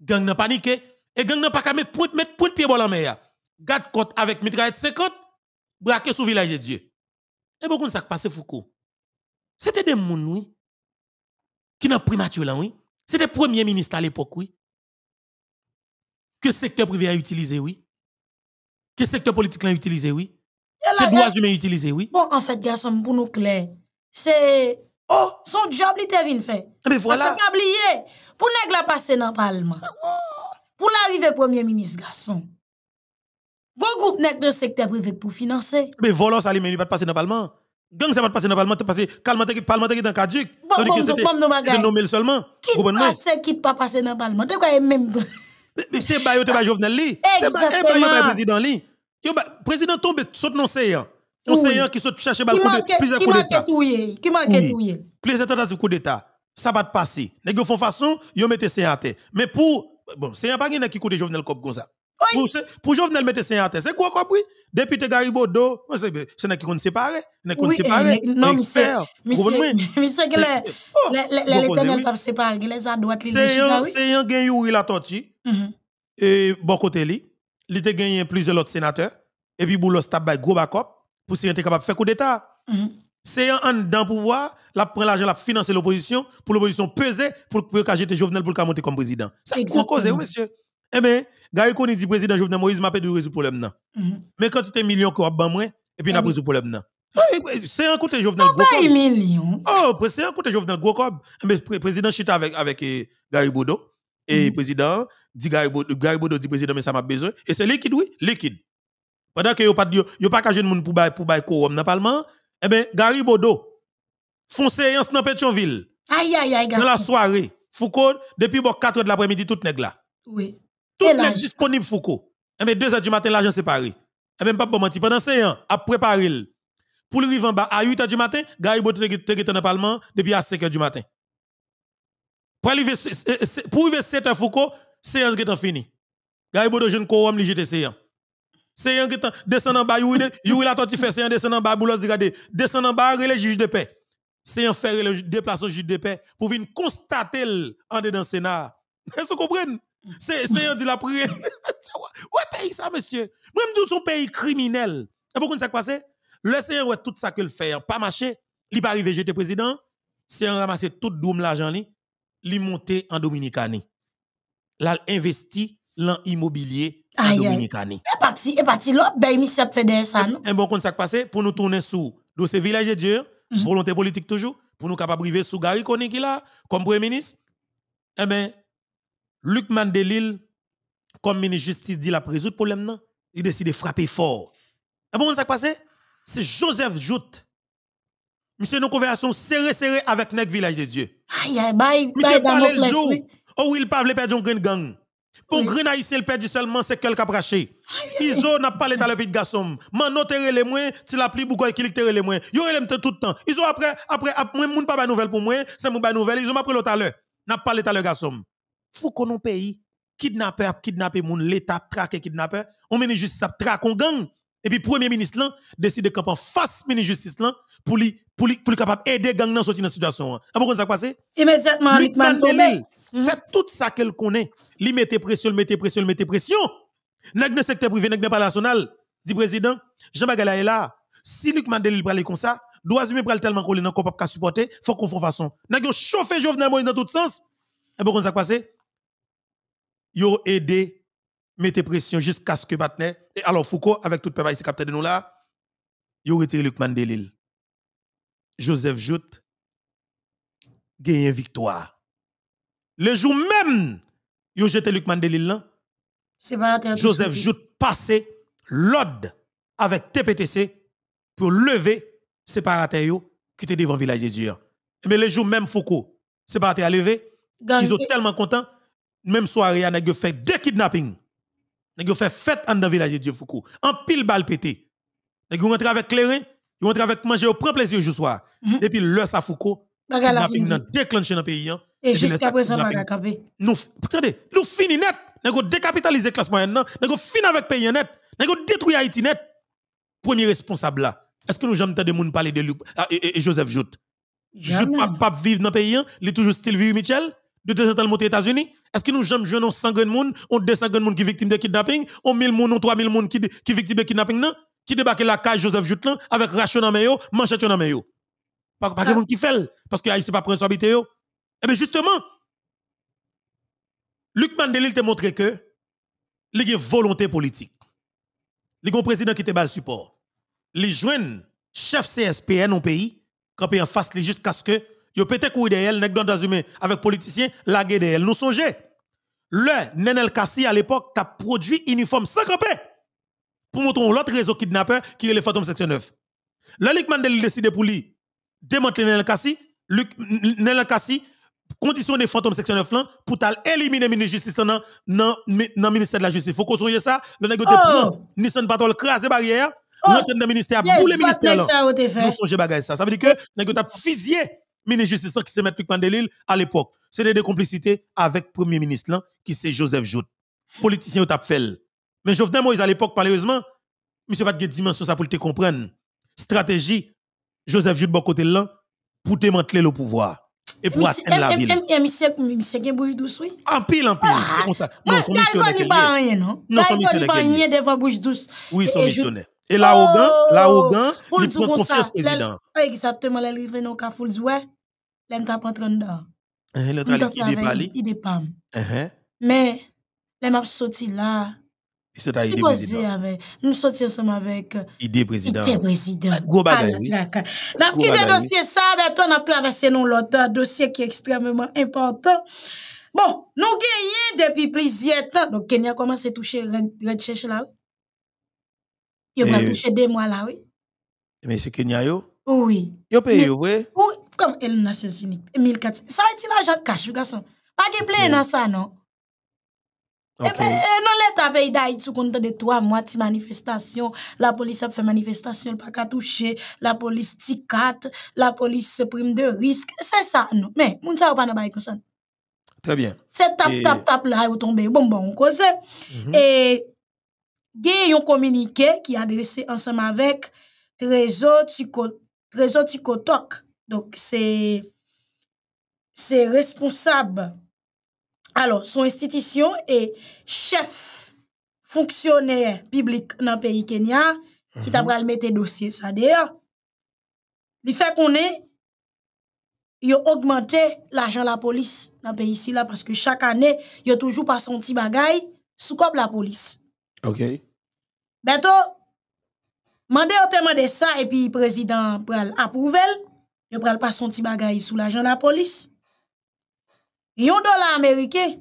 gang nan paniqué et gang nan pas qu'à mettre point mettre point pied bol en mer. Garde côte avec mitraillette 50 braqué sous village de Dieu. Et beaucoup de ça qui passe Foucault. C'était des moun oui qui n'a primature là oui. C'était premier ministre à l'époque oui. Que secteur privé a utilisé oui. Que secteur politique l'a utilisé oui. Que droits humains utilisé oui. Bon, en fait, garçon, pour nous clair, c'est Oh, son job, il te vin fait. mais voilà. pas pour nèg la passer dans le parlement. Pour l'arrivée premier ministre garçon. Bon groupe nèg de secteur privé pour financer. Mais volant ça lui mais il va pas passer dans le parlement. Gang ça va pas passer dans le parlement parce que parlementaire qui est dans caduc. Bon, bon, bon, bagay. nommé seulement. Qui passe, qui pas passer dans le parlement. De quoi même Mais- Mais c'est ba yo te ba Jovenel li. C'est eh, ba yo ba président li. Yo président tombe saute non séant. Un séant qui saute chercher bal Qui coup de plusieurs qui coups manque d'état. qui manque touyer. Plusieurs tentatives coup d'état. Ça va te passer. Nèg yo font façon, yo mette séant à terre. Mais pour bon, séant pas qui coûte Jovenel comme ça. Pour, pour Jovenel mettre à terre, c'est quoi quoi oui? Député Garibodo, c'est qui qu'on séparé, qu'on eh, non, monsieur, monsieur, monsieur, que l'éternel t'a séparé, les a droite, les C'est un oui. c'est un gen Youri la tortue. Mhm. et bon côté li, il te gagné plusieurs autres sénateurs et puis Boulos t'a bay gros backup pour si était capable de faire coup d'état. Mhm. C'est un dans pouvoir, la prend l'argent la financer l'opposition pour l'opposition peser pour pour qu'ajouter Jovenel pour le monter comme président. C'est quoi cause monsieur. Eh ben, gars qu'on dit président Jovenel Moïse m'a pas de résoudre le problème. Mhm. Mais quand t'es million qu'on ban moins et puis n'a oui. résout le problème non. Eh, C'est un côté Jovenel gros Pas comme. million. Oh, c'est un côté Jovenel gros comme. Mais pré- président chita avec avec eh, Garibodo et Mhm. président dit Garibodo Garibodo dit président mais ça m'a besoin et c'est liquide oui, liquide. Pendant que yo pas yo pas jeune moun pour bay pour bay quorum dans le parlement, eh ben Garibodo font séance dans Pétionville Aïe, aïe, aïe, dans la soirée. Foucault depuis bon 4 heures de l'après-midi tout nèg là. Oui. Tout Et l'âge. disponible Foucault. Eh ben 2 heures du matin l'argent séparé. Eh ben pas bon menti pendant séance a préparé le. Pour le arriver en bas à 8 heures du matin, Garibodo te te dans le parlement depuis à 5 heures du matin. Pour arriver se- se- se- pour arriver 7 heures Foucault, séance est fini. Garibodo jeune quorum li jete séance. Séance est descend en bas, Youri la tortue fait séance descend en bas, Boulos regardez, descend en bas, juge de paix. Séance faire le déplacer au juge de paix pour venir constater en dedans Sénat. *laughs* Est-ce que vous comprenez? C'est séance dit la prière. *laughs* ouais, pays ça monsieur. Moi me dis son pays criminel. Et pourquoi ça passe? Le séance ouais tout ça que le fait, pas marché, il pas arrivé j'étais président, c'est ramasser tout doum l'argent li, li monter en Dominicanie. Là investi dans l'immobilier en. Dominicanie. Et parti, et parti là, ben, sep fait de ça, non? Un bon compte ça passé pour nous tourner sous dossier village de Dieu, Mhm. volonté politique toujours, pour nous capables de sous Gary qui là, comme premier ministre. Eh bien, Luc Mandelil, comme ministre de justice, dit la résoudre le problème, non? il décide de frapper fort. Un bon ça passé c'est Joseph Jout. Monsieur, nos conversations serrées, serrées avec notre village de Dieu. Aïe, aïe, bye, bye, le jour. oui, il parle perdre un grain gang. Pour Oui. grain haïtien, il perd seulement c'est quelqu'un qui a. Iso n'a pas l'état le petit garçon. Mano tere les moins, si la pli bougoy qui tere les moins? Yo relem tout le temps. Ils ont après après après moun pas nouvelle pour moi, c'est moun ba nouvelle, ils ont après l'autre à l'heure. N'a pas l'état le garçon. Faut qu'on nous pays kidnappeur ap kidnapper moun l'état traquer kidnappeur, on ministre justice traque on gang. Et puis premier ministre là décide de camper face ministre justice là pour lui pour lui pour lui capable aider gang nan sortir dans situation. Ah pourquoi ça passé? Immédiatement, Luc Luc Man Mandelil tombé. fait tout ça qu'elle connaît. Li mette pression, mette pression, mette pression. Nèg dans secteur privé, nèg dans pas national, dit président, Jean Bagala est là. Si Luc Mandelil parle comme ça, doit pral tellement collé dans pas supporter, faut qu'on fasse façon. Nèg yo chauffer Jovenel Moïse dans tout sens. Et bon ça passé? Yo aidé mettez pression jusqu'à ce que partenaire et alors Foucault avec tout peuple ici capté de nous là, yo retiré Luc Mandelil. Joseph Jout gagne victoire Le jour même, yo jeté Luc Mandelil là, Joseph Jout. Passé l'ordre avec TPTC pour lever séparateur yo qui était devant village de Dieu. Mais le jour même Foucault, séparateur a levé, ils sont tellement contents, même soirée, on a fait deux kidnappings. On a fait fête dans village de Dieu Foucault. En pile balle pété. On a rentré avec clairin, ils rentré avec manger, au prend plaisir le soir. Mhm. Depuis l'heure ça Foucault, kidnapping nan déclenché dans le pays. hein. Et jusqu'à présent, kidnapping. pas camper. Nous, attendez, nous fini net. Nous avons décapitalisé la classe moyenne, nous avons fini avec le pays net. Nous avons détruit Haïti net. Premier responsable là. Est-ce que nous jamais entendu moun parler de ah, Joseph Jout? Jout pas vivre dans le pays, hein? il est toujours style vieux Michel, de temps en temps aux États-Unis? Est-ce que nous jamais jouons 100 de monde, on 200 de monde qui victime de kidnapping, on 1000 moun, on 3000 moun qui, qui victime de kidnapping, non? Qui débarque la cage Joseph Jout là, avec ration dans main yo, manchette dans. Pas, Ah. monde qui fait, parce que Haïti pas prendre responsabilité. Eh bien justement, Luc Mandelil te montré que il y a une volonté politique. Il y a un président qui te bat le support. Les jeunes chef CSPN au pays, campé en face jusqu'à ce que yo pété courir derrière, nèg dans humain avec politiciens, laguer derrière. Nous songez. Le Nenel Kassi à l'époque t'a produit uniforme sans camper pour montrer l'autre réseau kidnappeur qui est le Phantom Section 9. Le Luc Mandelil décide pour lui démanteler Nenel Kassi, Luc Nenel Kassi conditionner Phantom Section 9 là pour éliminer le ministre de la justice dans dans le ministère de la justice. Faut qu'on songe ça, le nèg te Oh. prend Nissan Patrol craser barrière, Oh. rentre dans le ministère, boule le ministère là. Nous songe bagay ça. Ça veut dire que nèg t'a fusillé ministre justice qui se met Luc Mandelil à l'époque. C'est des complicités avec premier ministre là qui c'est Joseph Jout. Politicien t'a fait. le. Mais Jovenel Moïse à l'époque malheureusement, monsieur pas de dimension ça pour te comprendre. Stratégie Joseph Jout bon côté là pour démanteler le pouvoir et pour atteindre la ville. Monsieur, douce, oui. En pile, en pile. Ah, c'est Non, son missionnaire non? Son missionnaire. Oui, son missionnaire. Il le prend dire comme confiance ça, président. l'el- Exactement, là, il vient au Carrefour, il dit, ouais, l'aime t'a pas train dedans. Hein, Le Il travail t'a qui fait dépasse, avec- il dépam. hein, Mais, l'aime a sorti là. c'est ta nous sorti ensemble avec, euh, Idée président. Ite président. Ah, gros bagay, la- la- toi, n'a traversé non l'autre euh, dossier qui est extrêmement important. Bon, nous gagnons depuis plusieurs temps. Donc, Kenya commence à toucher Red Cherche là, va Et- toucher deux mois là, oui. Mais c'est Kenya yo? Oui. Yo paye yo, oui. Oui, comme elle Nations Unies, 1400. Ça a été l'argent cash, garçon. Pas de plein dans ça, non? Eh ben, eh, non, l'État pays d'Haïti, compte de trois mois de manifestation, la police a fait manifestation, pas qu'à toucher, la police ticat, la police se prime de risque. C'est ça, non? Mais, moun sa ou pas bail comme ça. Très bien. C'est tap, tap, tap, là, ou tombe, bon, bon, on cause. Mhm. Et, gen yon communiqué qui adressé ensemble avec Trésor Tico, Trésor Ticotoc. Donc, c'est, responsable. Alors, son institution est chef fonctionnaire public dans le pays Kenya, qui t'a Mhm. pral mettre dossier ça d'ailleurs. Il fait qu'on est, il a augmenté l'argent de la police dans le pays ici parce que chaque année, il a toujours pas son petit bagay sous la police. Ok. Beto, mande au te mande ça et puis président pral approuvel, yo pral pas son petit bagay sous l'argent de la police. Yon dollar américain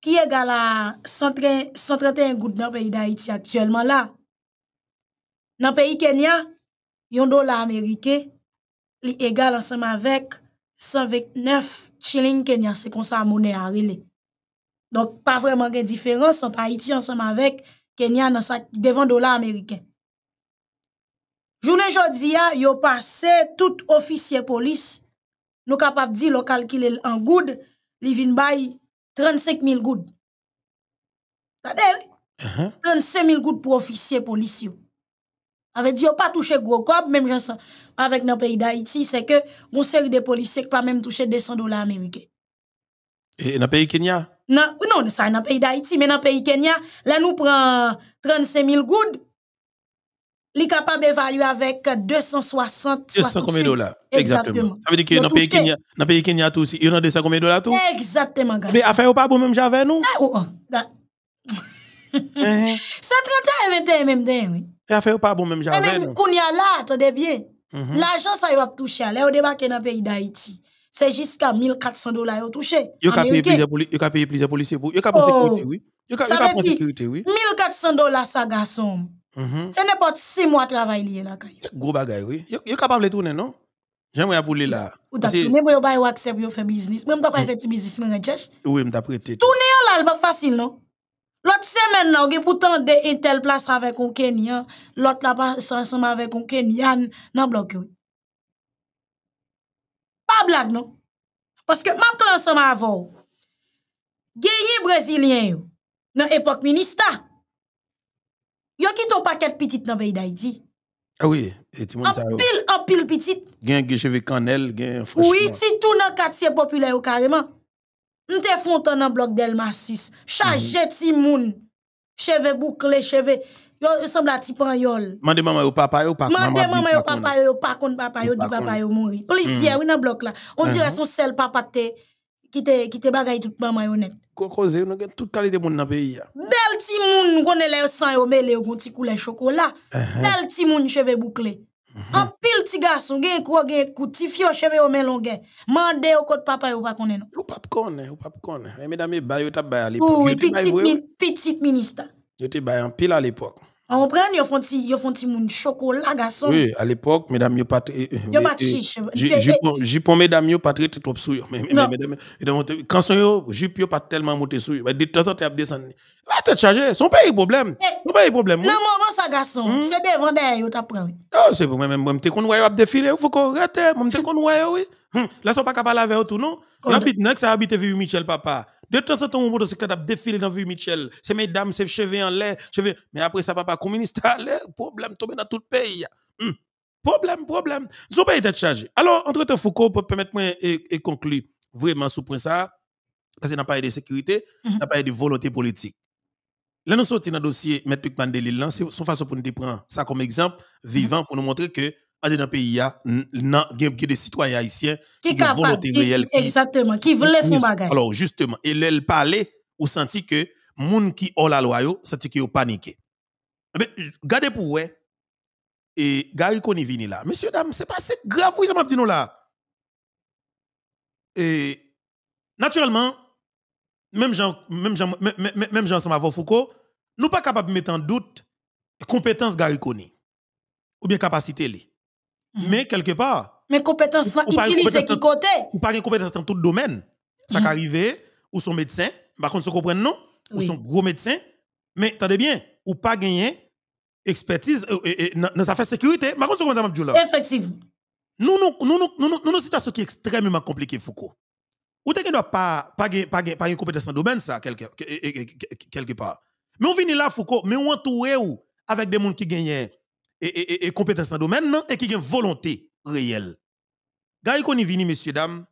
qui égal à 130 131 gouttes dans le pays d'Haïti actuellement là. Dans le pays Kenya, yon dollar américain li égal ensemble avec 129 shillings Kenya, c'est comme ça la monnaie a relé. Donc pas vraiment de différence entre Haïti ensemble avec Kenya dans sa devant dollar américain. Journée jodi a, yo passé tout officier police, nous capable di lo calculer en good, li vin bay 35 000 good. Tade? Mhm. 35 000 gouttes pour officier police yo. Avec dit yo pas touché gros même gens avec dans pays d'Haïti c'est que mon série de policiers qui pas même touché 200 dollars américains. Et dans le pays Kenya? Non, non, ça dans pays d'Haïti, mais dans pays Kenya, là nous prend 35 000 gouttes. Li capable d'évaluer avec 260 200 combien de 68. dollars? Exactement. Ça veut dire que dans le pays. Kenya, dans le pays Kenya tout aussi, il y en a 200 combien de dollars tout? Exactement, gars. Mais affaire ou pas bon même j'avais nous? Oh, oh, da- Mhm. *laughs* C'est 30 ans et 21 même temps, oui. Et affaire ou pas bon même j'avais même nous? qu'on y a là, attendez bien. Mhm. L'argent, ça y va toucher. Là, au débarquer dans le pays d'Haïti. C'est jusqu'à 1400 dollars touché. Yo ka payer plusieurs poli- yo ka payer plusieurs policiers pour yo ka prendre Oh. sécurité oui. Yo ka prendre sécurité oui. 1400 dollars ça garçon. Mhm. C'est n'importe 6 mois de travail lié là. Gros bagay oui. Yo capable de tourner non? J'aimerais pour là. Ou t'as tourné pour yo bay accept yo faire business. Même t'as pas fait petit business mais recherche. Oui, m'ta prêté. Tourner là, pas facile non? L'autre semaine là, on gen pourtant de une telle place avec un Kenyan, l'autre là passe ensemble avec un Kenyan dans bloc Pa blag nou. Paske map klan sa ma avou. Genye Brezilyen yo. Nan epok minista. Yo ki ton paket pitit nan bey da iti. Ah oui, eti moun sa yo. Anpil, anpil pitit. Gen gecheve kanel, gen franchman. Oui, si tou nan katye popule yo kareman. Mte fontan nan blok del masis. Chaje mm -hmm. ti moun. Cheve boukle, cheve... Yo ressemble à ti yol. Mande maman ou papa yo pas Mande dit maman pas papa pas kon papa Yo di pa papa kon. yo mouri. Policier oui dans bloc là. On dirait Mhm. son seul papa qui te qui te qui te bagay tout maman yo net. Cause nou gen toute qualité moun nan pays ya. Bel ti moun konne le sang yo gon ti couleur chocolat. Uh-huh. Bel ti moun cheveux bouclés. En pile ti garçon gen ko gen kouti fio cheveux yo. Mande yo kote papa yo pas konne non. Ou pas connaît, ou connaît. Mais mesdames et t'a bay à l'époque. Petit, petit ministre. Yo te bay en pile à l'époque. On prend, yo font moun chocolat, garçon. Oui, à l'époque, mesdames yo pas eh, eh, Yo pas chiche. Eh, Jupon, mesdames yo pas trop sou yo. Mais mais- Non. mais mesdames, quand son yo, jupe yo pas tellement monté sou yo. Mais de temps en temps, ap descend. Va te charger, son pays problème. Son pays problème. Nan moment ça, garçon, c'est devant derrière yo t'a prend. Ah, c'est pour m'te kon wè yo ap défilé, faut qu'on rete, moi, m'te kon wè yo, oui. Hum, Là, sont pas capable avec tout, non? Kon- Yo habite, nek, ça habite Vieux Michel, papa. De temps en temps, on motocyclette ap défilé dans Vieux Michel. C'est mesdames, c'est cheveux en l'air, cheveux. Mais après ça, papa, communiste *laughs* à l'air, problème tombé dans tout le pays. Hum. Problème, problème. Son pays est chargé. Alors, entre-temps, Foucault, pour permettre et, et conclure vraiment sous point ça, parce qu'on n'a pas de sécurité, Mhm. n'a pas de volonté politique. Là, nous sortons dans le dossier M. Luc Mandelil, là, c'est son façon pour nous prendre ça comme exemple vivant pour nous montrer que dans le pays, il y a il des citoyens haïtiens Qui ont capable, volonté qui- réelle. exactement, qui voulait faire bagay. alors, justement, et là, elle parlait, ou senti que moun qui ont la loi, senti que yo paniqué. Mais, gardez pour ouais, et Gary Koni vini là. Monsieur, dame, c'est pas assez grave, ça m'a dit nous là. Et, naturellement, même Jean, même Jean, même, même- Jean Samavon Foucault, nous pas capables de mettre en doute compétence Gary Koni, ou bien capacité li. Mhm. Mais quelque part, Mais compétence là, Ou pas une utiliser compétence qui côté? ou pas une compétence dans tout domaine. Ça Mhm. qui arrive, ou son médecin, par contre, comprenez, non? Ou son gros médecin, mais attendez bien, ou pas gagner expertise euh, dans sa sécurité. Par contre, là? Effectivement. Nous, nous, nous, nous, nous, nous, nous, nous, situation qui est extrêmement compliquée, Foucault. Ou t'es doit pas, pas, pas, pas une compétence dans le domaine, ça, quelque, que- que- que- quelque part. Mais on vient là, Foucault, mais on entoure ou avec des gens qui gagnent et, et, compétences dans le domaine, et qui ont volonté réelle. Gary qu'on vini, messieurs, dames,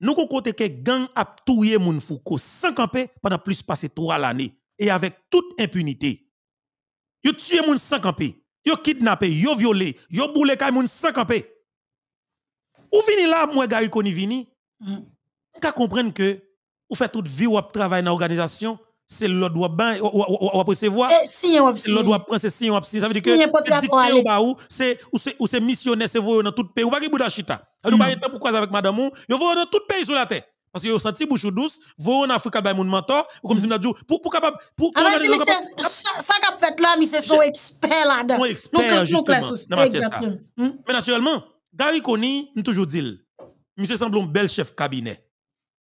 nous qu'on côté que gang a touye moun Foucault sans camper pendant plus passé trois l'année et avec toute impunité. Yo tué moun sans camper, yo kidnappé, yo violé, yo boule kay moun sans camper. Ou vini là, moi, Gary qu'on vini, on ka comprendre que ou fait toute vie ou travail dans l'organisation, c'est l'ordre doit ben ou recevoir. Et si C'est l'autre doit prendre c'est si on ça veut dire que c'est ou c'est ou c'est c'est missionnaire c'est voyou dans tout pays ou pas qui bouda chita. Nous Mm. pas temps pour croiser avec madame ou, yo voyou dans tout pays sur la terre. Parce que yo senti bouchou douce, voyou en Afrique ba moun mentor, ou comme si m'a dit pour pour capable pour Ah, mais ça, qu'a fait là, son expert là-dedans. Son expert, Donc, justement, classe aussi. dans matière ça. Exactement. Hmm? Mais naturellement, Gary Koni, nous toujours dit, monsieur semble un bel chef cabinet.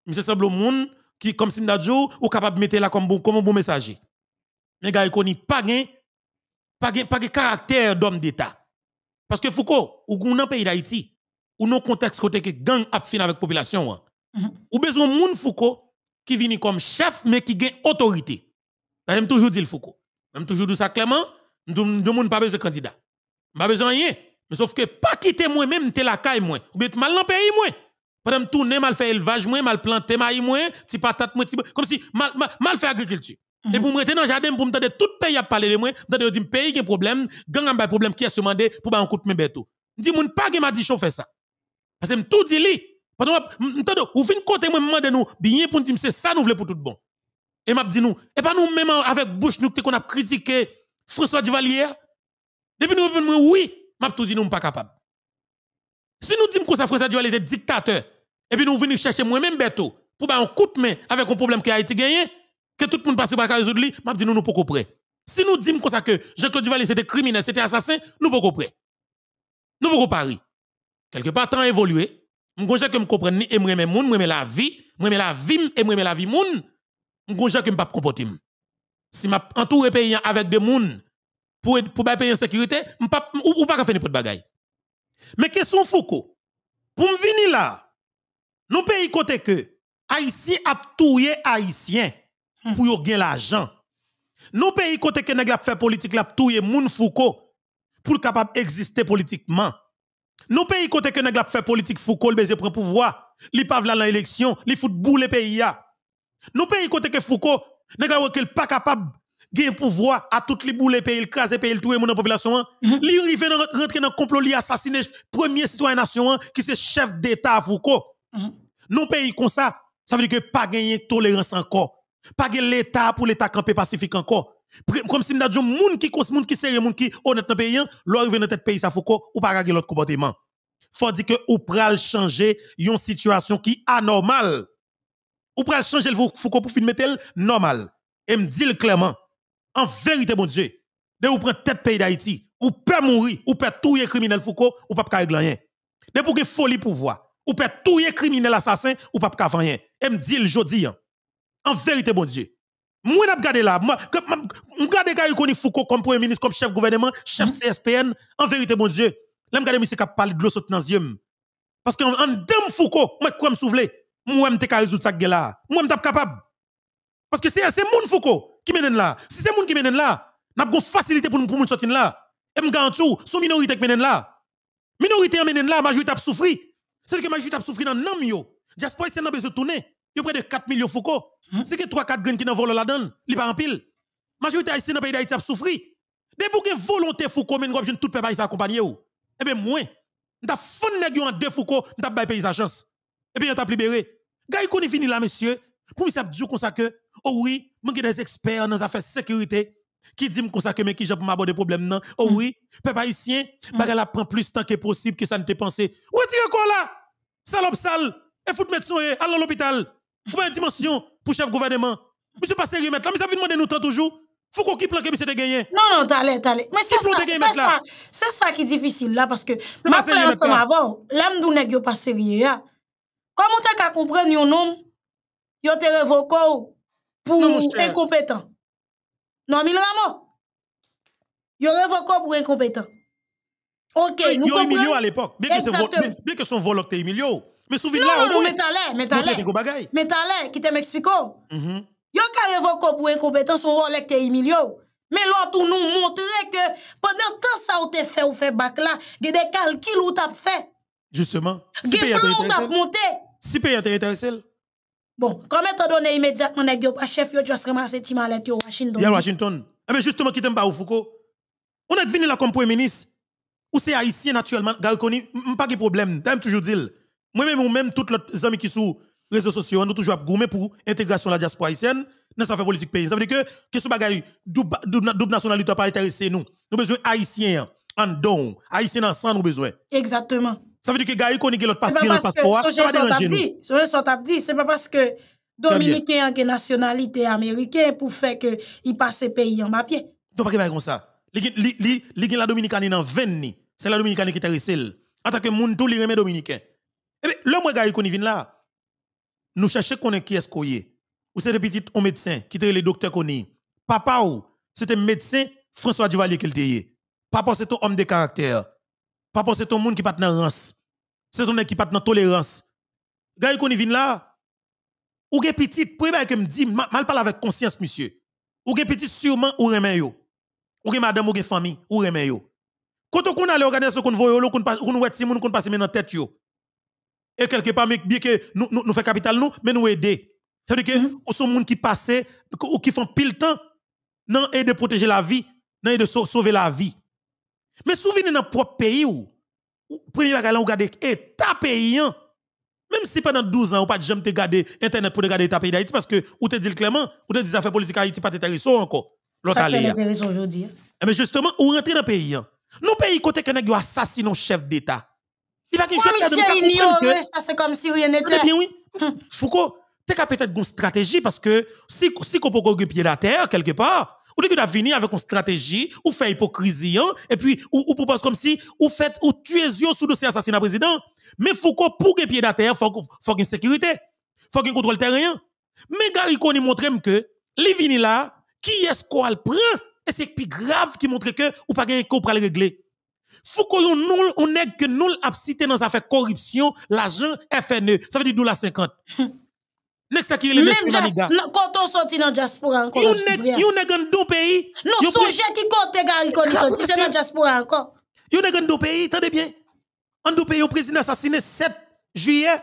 Monsieur semble un monde qui, comme si m'a dit, ou capable de mettre là comme bon, comme un bon messager. Mais Koni, pas gain, pas gain, pas caractère d'homme d'État. Parce que Foucault, ou dans le pays d'Haïti, ou non contexte côté que gang a fin avec population, hein. Mhm. ou besoin de moun Foucault qui vient comme chef, mais qui gagne autorité. J'aime toujours dire le Foucault. J'aime toujours dire ça clairement, nous ne pas besoin de candidat. Pas besoin de rien. Mais sauf que pas quitter moi même t'es la caille moi ou bien mal dans le pays moi. Pendant me tourner mal faire élevage mal planter maïs ti patate ti comme si mal mal, mal faire agriculture. Et pour me dans le jardin pour me tendre tout pays à parler de moi, m'tendre dire pays qui a problème, gang a problème qui a demandé pour un coup de main beto. Dit moun pas que m'a dit chauffer ça. Parce que me tout dit li. Pendant m'tendre ou fin côté moi me demande nous bien pour dire c'est ça nous voulons pour tout bon. Et m'a dit nous et pas nous même avec bouche nous qu'on a critiqué François Duvalier. Depuis nous oui, m'a tout dit nous pas capable. Si nous disons que ça François Duvalier était dictateur, Et puis nous venons chercher moi-même Beto pour un coup de main avec un problème que Haïti gagné, que tout le monde passe par résoudre lui, m'a dit nous nous pas prêts. Si nous disons que Jean-Claude Duvalier c'était criminel, c'était assassin, nous pas prêts. Nous pas pari. Quelque part temps évolué, m'gonja que me comprendre ni moi même moun, moi la vie, moi la vie moi la vie moun, m'gonja que me pas comporter. Si m'a entouré pays avec des moun pour pour en sécurité, m'pa ou, ou pas faire n'importe bagaille. Mais question Foucault, pour me venir là, nous pays côté que Haïtien a touye Haïtien hmm. pour gagner l'argent. Nous pays côté que nèg la fait politique la touye moun Foucault pour capable exister politiquement. Nous pays côté que nèg la fait politique Foucault le baiser prend pouvoir, li pas la l'élection, li fout boule pays ya. Nous pays côté que Foucault nèg la pas capable gain pouvoir à toutes les boules pays, le craser pays, le touer mon population. Mm Li rive rentrer dans complot li assassiner premier citoyen nation qui c'est chef d'état Foucault. Mm -hmm. Pays comme ça, ça veut dire que pas gagner tolérance encore. Pas gagner l'état pour l'état camper pacifique encore. Comme si nous dit moun qui cause moun qui sérieux moun qui honnête dans pays, l'arrive dans tête pays ça Foucault ou pas gagner l'autre comportement. Faut dire que ou pral changer une situation qui anormale. Ou pral changer le Foucault pour filmer tel normal. Et me dit clairement en vérité, mon Dieu, de vous prendre tête pays d'Haïti, ou peut mourir, ou peut tout criminel Foucault, ou pas régler rien. De pour que folie pouvoir, ou peut tout criminel assassin, ou pas faire rien. Et me dit le jodi, en vérité, mon Dieu. Moi, je regarde là, je regarde gars qui Foucault comme premier ministre, comme chef gouvernement, chef mm-hmm. CSPN, en vérité, mon Dieu. Là, je regarde monsieur qui parle de l'eau dans les yeux. Parce qu'en dame Foucault, moi, je me souffler, moi, je suis résoudre ça là. Moi, suis capable. Parce que c'est mon Foucault qui mène là. Si c'est moun qui mène là, n'a pas facilité pour nous pour sortir là. Et me tout, son minorité qui mène là. Minorité mène là, majorité a souffri. C'est que majorité a souffri dans nam yo. Diaspora c'est n'a besoin de tourner. Il y a près de 4 millions Foucault. Hmm? C'est que 3 4 graines qui n'ont volé là-dedans, il pas en pile. Majorité haïtienne dans le pays d'Haïti a souffri. Dès pour que volonté Foucault mène comme tout peuple haïtien accompagner ou. Eh bien moi, n'ta fond nèg en deux Foucault, n'ta bay pays sa chance. Et puis on t'a libéré. Gars, il fini là monsieur. Pour ça dire comme ça que oh oui, manque des experts dans les affaires de sécurité qui disent comme ça que mais qui j'ai pour m'aborder problème non? Oh mm. oui, peuple haïtien, mm. la prend plus de temps que possible que ça ne te pensé. Où est quoi là? Salope sale et fout médecin à l'hôpital. Pour une dimension pour chef gouvernement. Monsieur pas sérieux mettre là, mais ça veut demander nous tant toujours. Faut qu'on plan que monsieur de gagné. Non non, t'allais t'allais. Mais c'est ça, c'est ça. C'est ça qui est difficile là parce que ma plan ensemble avant, l'âme d'ou nèg yo pas sérieux. Comment t'as qu'à comprendre yon nom Yo te révoqué pour incompétent. Non, mille rameaux. Yo révoqué pour incompétent. Ok, nous comprenons. Emilio à l'époque. Bien, que son vol était Emilio. Mais souviens là, non, non, mais t'allais, mais t'allais. Mais t'allais, qui te m'explique. Mm-hmm. Yo ka révoqué pour incompétent son vol était Emilio. Mais l'autre nous montrer que pendant tant ça ou te fait ou fait bac là, il y a des calculs ou t'as fait. Justement. Si pays monté. Si pays intéressé. Bon, comment t'as donné immédiatement pas chef yo juste ramasser ti malette yo Washington? Ya Washington. Eh bien justement qui t'aime pas Foucault? On est venu là comme premier ministre. Ou c'est haïtien naturellement, gars connu, pas de problème, t'aime toujours dire. Moi même ou même tous les amis qui sont réseaux sociaux, on toujours gourmet pour intégration de la diaspora haïtienne dans sa fait politique pays. Ça veut dire que question bagaille double double nationalité pas intéressé nous. Nous besoin haïtien en don, haïtien ensemble nous besoin. Exactement. Ça veut dire que gars connaît l'autre passeport le passeport. C'est pas parce que dit, c'est pas parce que Dominicain a nationalité américaine pour faire que il passe pays en papier. Donc pas comme ça. Li li la Dominicaine dans 20 ni. C'est la Dominicaine qui intéresse en tant que moun tout li remet dominicain. Eh bien, le moi gars là. Nous cherchons qu'on est qui est-ce qu'on est. Ou c'est des petits médecins qui étaient les docteurs qu'on est. Papa ou c'était médecin François Duvalier qui était. Papa c'est un homme de caractère. Papa, c'est ton monde qui pas dans rance. C'est ton qui pas dans tolérance. Gars, qu'on vient là, ou gen petit, pour que me dit, mal parle avec conscience, monsieur. Ou gen petit sûrement ou remen yo. Ou gen madame ou gen famille ou remen yo. Quand on a l'organisation qu'on voit qu'on qu'on wet si moun qu'on passe dans tête yo. Et quelque part mais bien que nous nous, fait capital nous, mais nous aider. C'est-à-dire que mm -hmm. sont monde qui passent ou qui font pile temps non de protéger la vie, non de sauver la vie. Mais souvenez dans propre pays où, premier bagage, on regarde état paysan. Même si pendant 12 ans, ou pas jamais te garder Internet pour regarder l'état pays d'Haïti, parce que, ou te dit clairement, ou te dit affaires politiques Haïti pas intéressant encore. Ça intéressant aujourd'hui. Mais justement, ou rentrer dans le pays. Nos pays, côté que nous assassinons chef d'État. Il va qu'il nous que- ignoré, ça c'est comme si rien n'était. Très bien, oui. Foucault, t'es qu'à peut-être une stratégie parce que si, si qu'on peut pied à terre quelque part, ou que t'as venir avec une stratégie, ou fait hypocrisie, hein, et puis, ou, propose comme si, ou fait, ou yeux sous dossier assassinat président. Mais Foucault, pour gagner pied à terre, faut, faut une sécurité. Faut qu'il contrôle terrain. Mais Gary Koni montre que, les vini là, qui est-ce qu'on prend? Et c'est plus grave qui montre que, ou pas qu'on pour le régler. Foucault, nous, on est que nous a dans affaire corruption, l'argent FNE. Ça veut dire d'où la 50. *laughs* Même Maniga. quand on sorti dans diaspora encore. Yon nèg, yon nèg en deux pays. Non, Yon songe qui compte Gary Koni sorti, c'est dans diaspora encore. Yon nèg en deux pays, attendez bien. En deux pays, un président assassiné 7 juillet.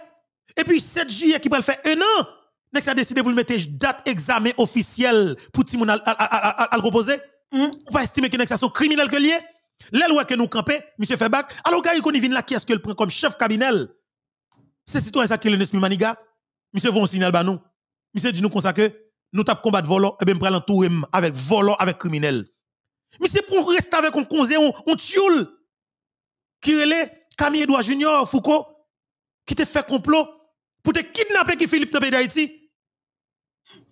Et puis 7 juillet qui va le faire un an. Next, a décidé pour le mettre date examen officiel pour Timoun à le reposer. Mhm. Ou pas estimer que next, ça sont criminels que lié. Les lois que nous campons, monsieur Febac. Alors, gars, il vient là, qui est-ce qu'il prend comme chef cabinet? C'est citoyen ça qui est le Nesmi Maniga. Monsieur, un signal bah nous. Monsieur dit nous comme ça que nous tapons combattre volant, et bien, nous prenons tout avec volant, avec criminel. Monsieur, pour rester avec un conseil, on, on tioule. Qui relait Camille Edouard Junior, Foucault, qui te fait complot pour te kidnapper qui Philippe dans d'Haïti.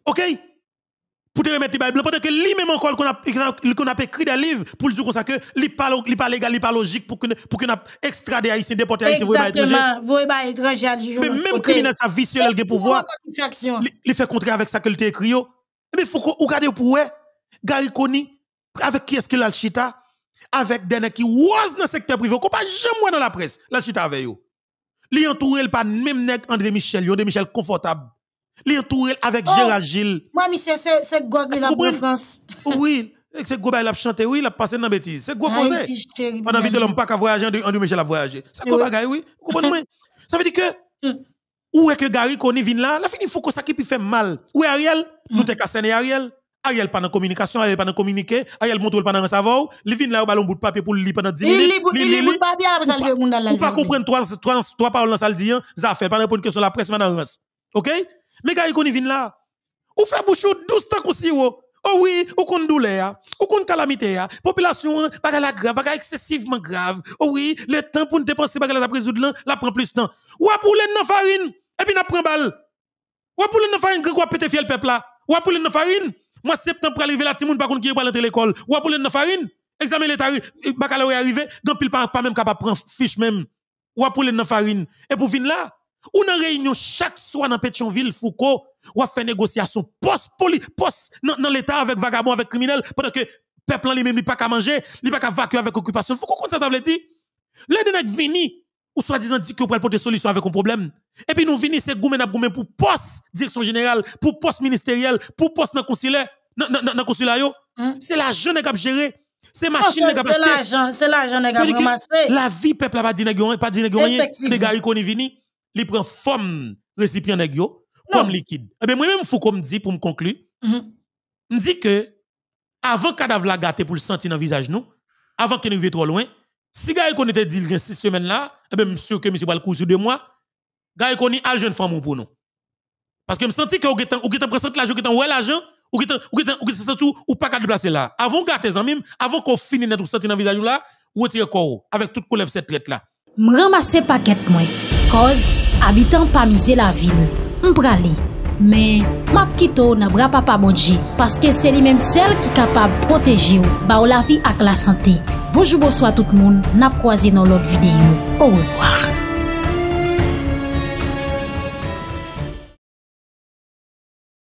OK? Pour te remettre les Bible, pendant que lui-même encore qu'on a, qu'on a écrit des livres pour le dire comme ça que li pas légal, li pas logique pour que pour que n'a extradé haïtien déporté haïtien vous étranger. Exactement. Étranger à. Mais même criminel ça vicieux il a le pouvoir, li fait contrer avec ça que il écrit. Mais faut qu'on regarde pour ouais, Gary Koni avec qui est-ce qu'il a le chita avec des qui was dans le secteur privé, qu'on pas jamais dans la presse, la chita avec yo. Li entouré pas même nèg André Michel, André Michel confortable. Li entouré avec Oh. Gérard Gilles. Moi, monsieur, c'est c'est Gog de la comprenez? France. Oui, c'est bail l'a chanté, oui, il a passé dans bêtise. C'est. Haïti, chéri, Pendant vite l'homme pas qu'à voyager, André Michel a voyagé. C'est gros Oui. bagaille, oui? Vous comprenez? *laughs* Ça veut dire que Hmm. où est que Gary Koni vient là, la fini faut que ça qui faire mal. Où est Ariel? Nous Hmm. t'es cassé Ariel. Ariel pas dans communication, Ariel pas dans communiquer, Ariel montre pas dans savoir, il vient là au ballon bout de papier pour le lire pendant 10 Il minutes. il lit bout de papier, après ça, dans la Ou pas comprendre trois, trois, trois paroles dans ça le dit, hein, ça fait, pas répondre question sur la presse, maintenant. OK? Mais Gary Koni vient là. Ou fait bouchou 12 temps aussi, oh. Oh oui, ou kon douleur, ou kon calamité, population, bagay la grave, bagay excessivement grave. Oh oui, le temps pour nous dépenser bagay la résoudre là, la prend plus de temps. Ou pour les nan farine, et puis n'a prend balle. Ou pour les nan farine, quoi pété fiel peuple là. Ou pour les nan farine, moi septembre pour arriver la timoun par contre qui va rentrer l'école. Ou pour les nan farine, examen l'état, baccalauréat arrivé, grand pile pas pas même capable prendre fiche même. Ou pour les nan farine. Et pour venir là, ou dans réunion chaque soir dans Pétionville, Foucault, ou a fait négociation post poli, post dans l'état avec vagabond, avec criminel, pendant que peuple lui même n'est pas qu'à manger, il pas qu'à vacuer avec occupation. Foucault, comment ça veut dire? Les deux vini, ou soi-disant dit que pour porter solution avec un problème. Et puis nous vini, c'est goumen pour poste direction générale, pour poste ministériel, pour poste dans consulaire, dans consulat. Hmm. C'est l'argent nèg a géré. C'est machine a c'est l'argent, c'est l'argent, nèg a ramassé. La vie peuple a pas dit pas dit. Effectivement. Les gars vini, li prend forme récipient nèg comme liquide. Eh ben moi même faut qu'on me dit pour me conclure, Mhm. me dit que avant cadavre la gâté pour le sentir dans le visage nous, avant qu'il arrive trop loin, si gars qu'on était dit six semaines là, eh ben sûr que monsieur va le coup sur deux mois, gars qu'on a jeune femme pour nous. Parce que me senti que ou getan ou getan présente l'argent getan ouais l'argent ou getan ou getan ou senti ou- ou pas qu'à déplacer là. Avant gâter amis, avant qu'on finisse notre sentir dans le visage là, ou retire corps avec toute couleur cette traite là. M ramase paket mwen, koz abitan pa mize la vil. M prale, men map kito nan bra papa pa bodje, paske se li menm sel ki kapab proteje ou, ba ou la vi ak la sante. Bonjou bojou a tout moun, nap kwa nan lot videyo. Ou revoir.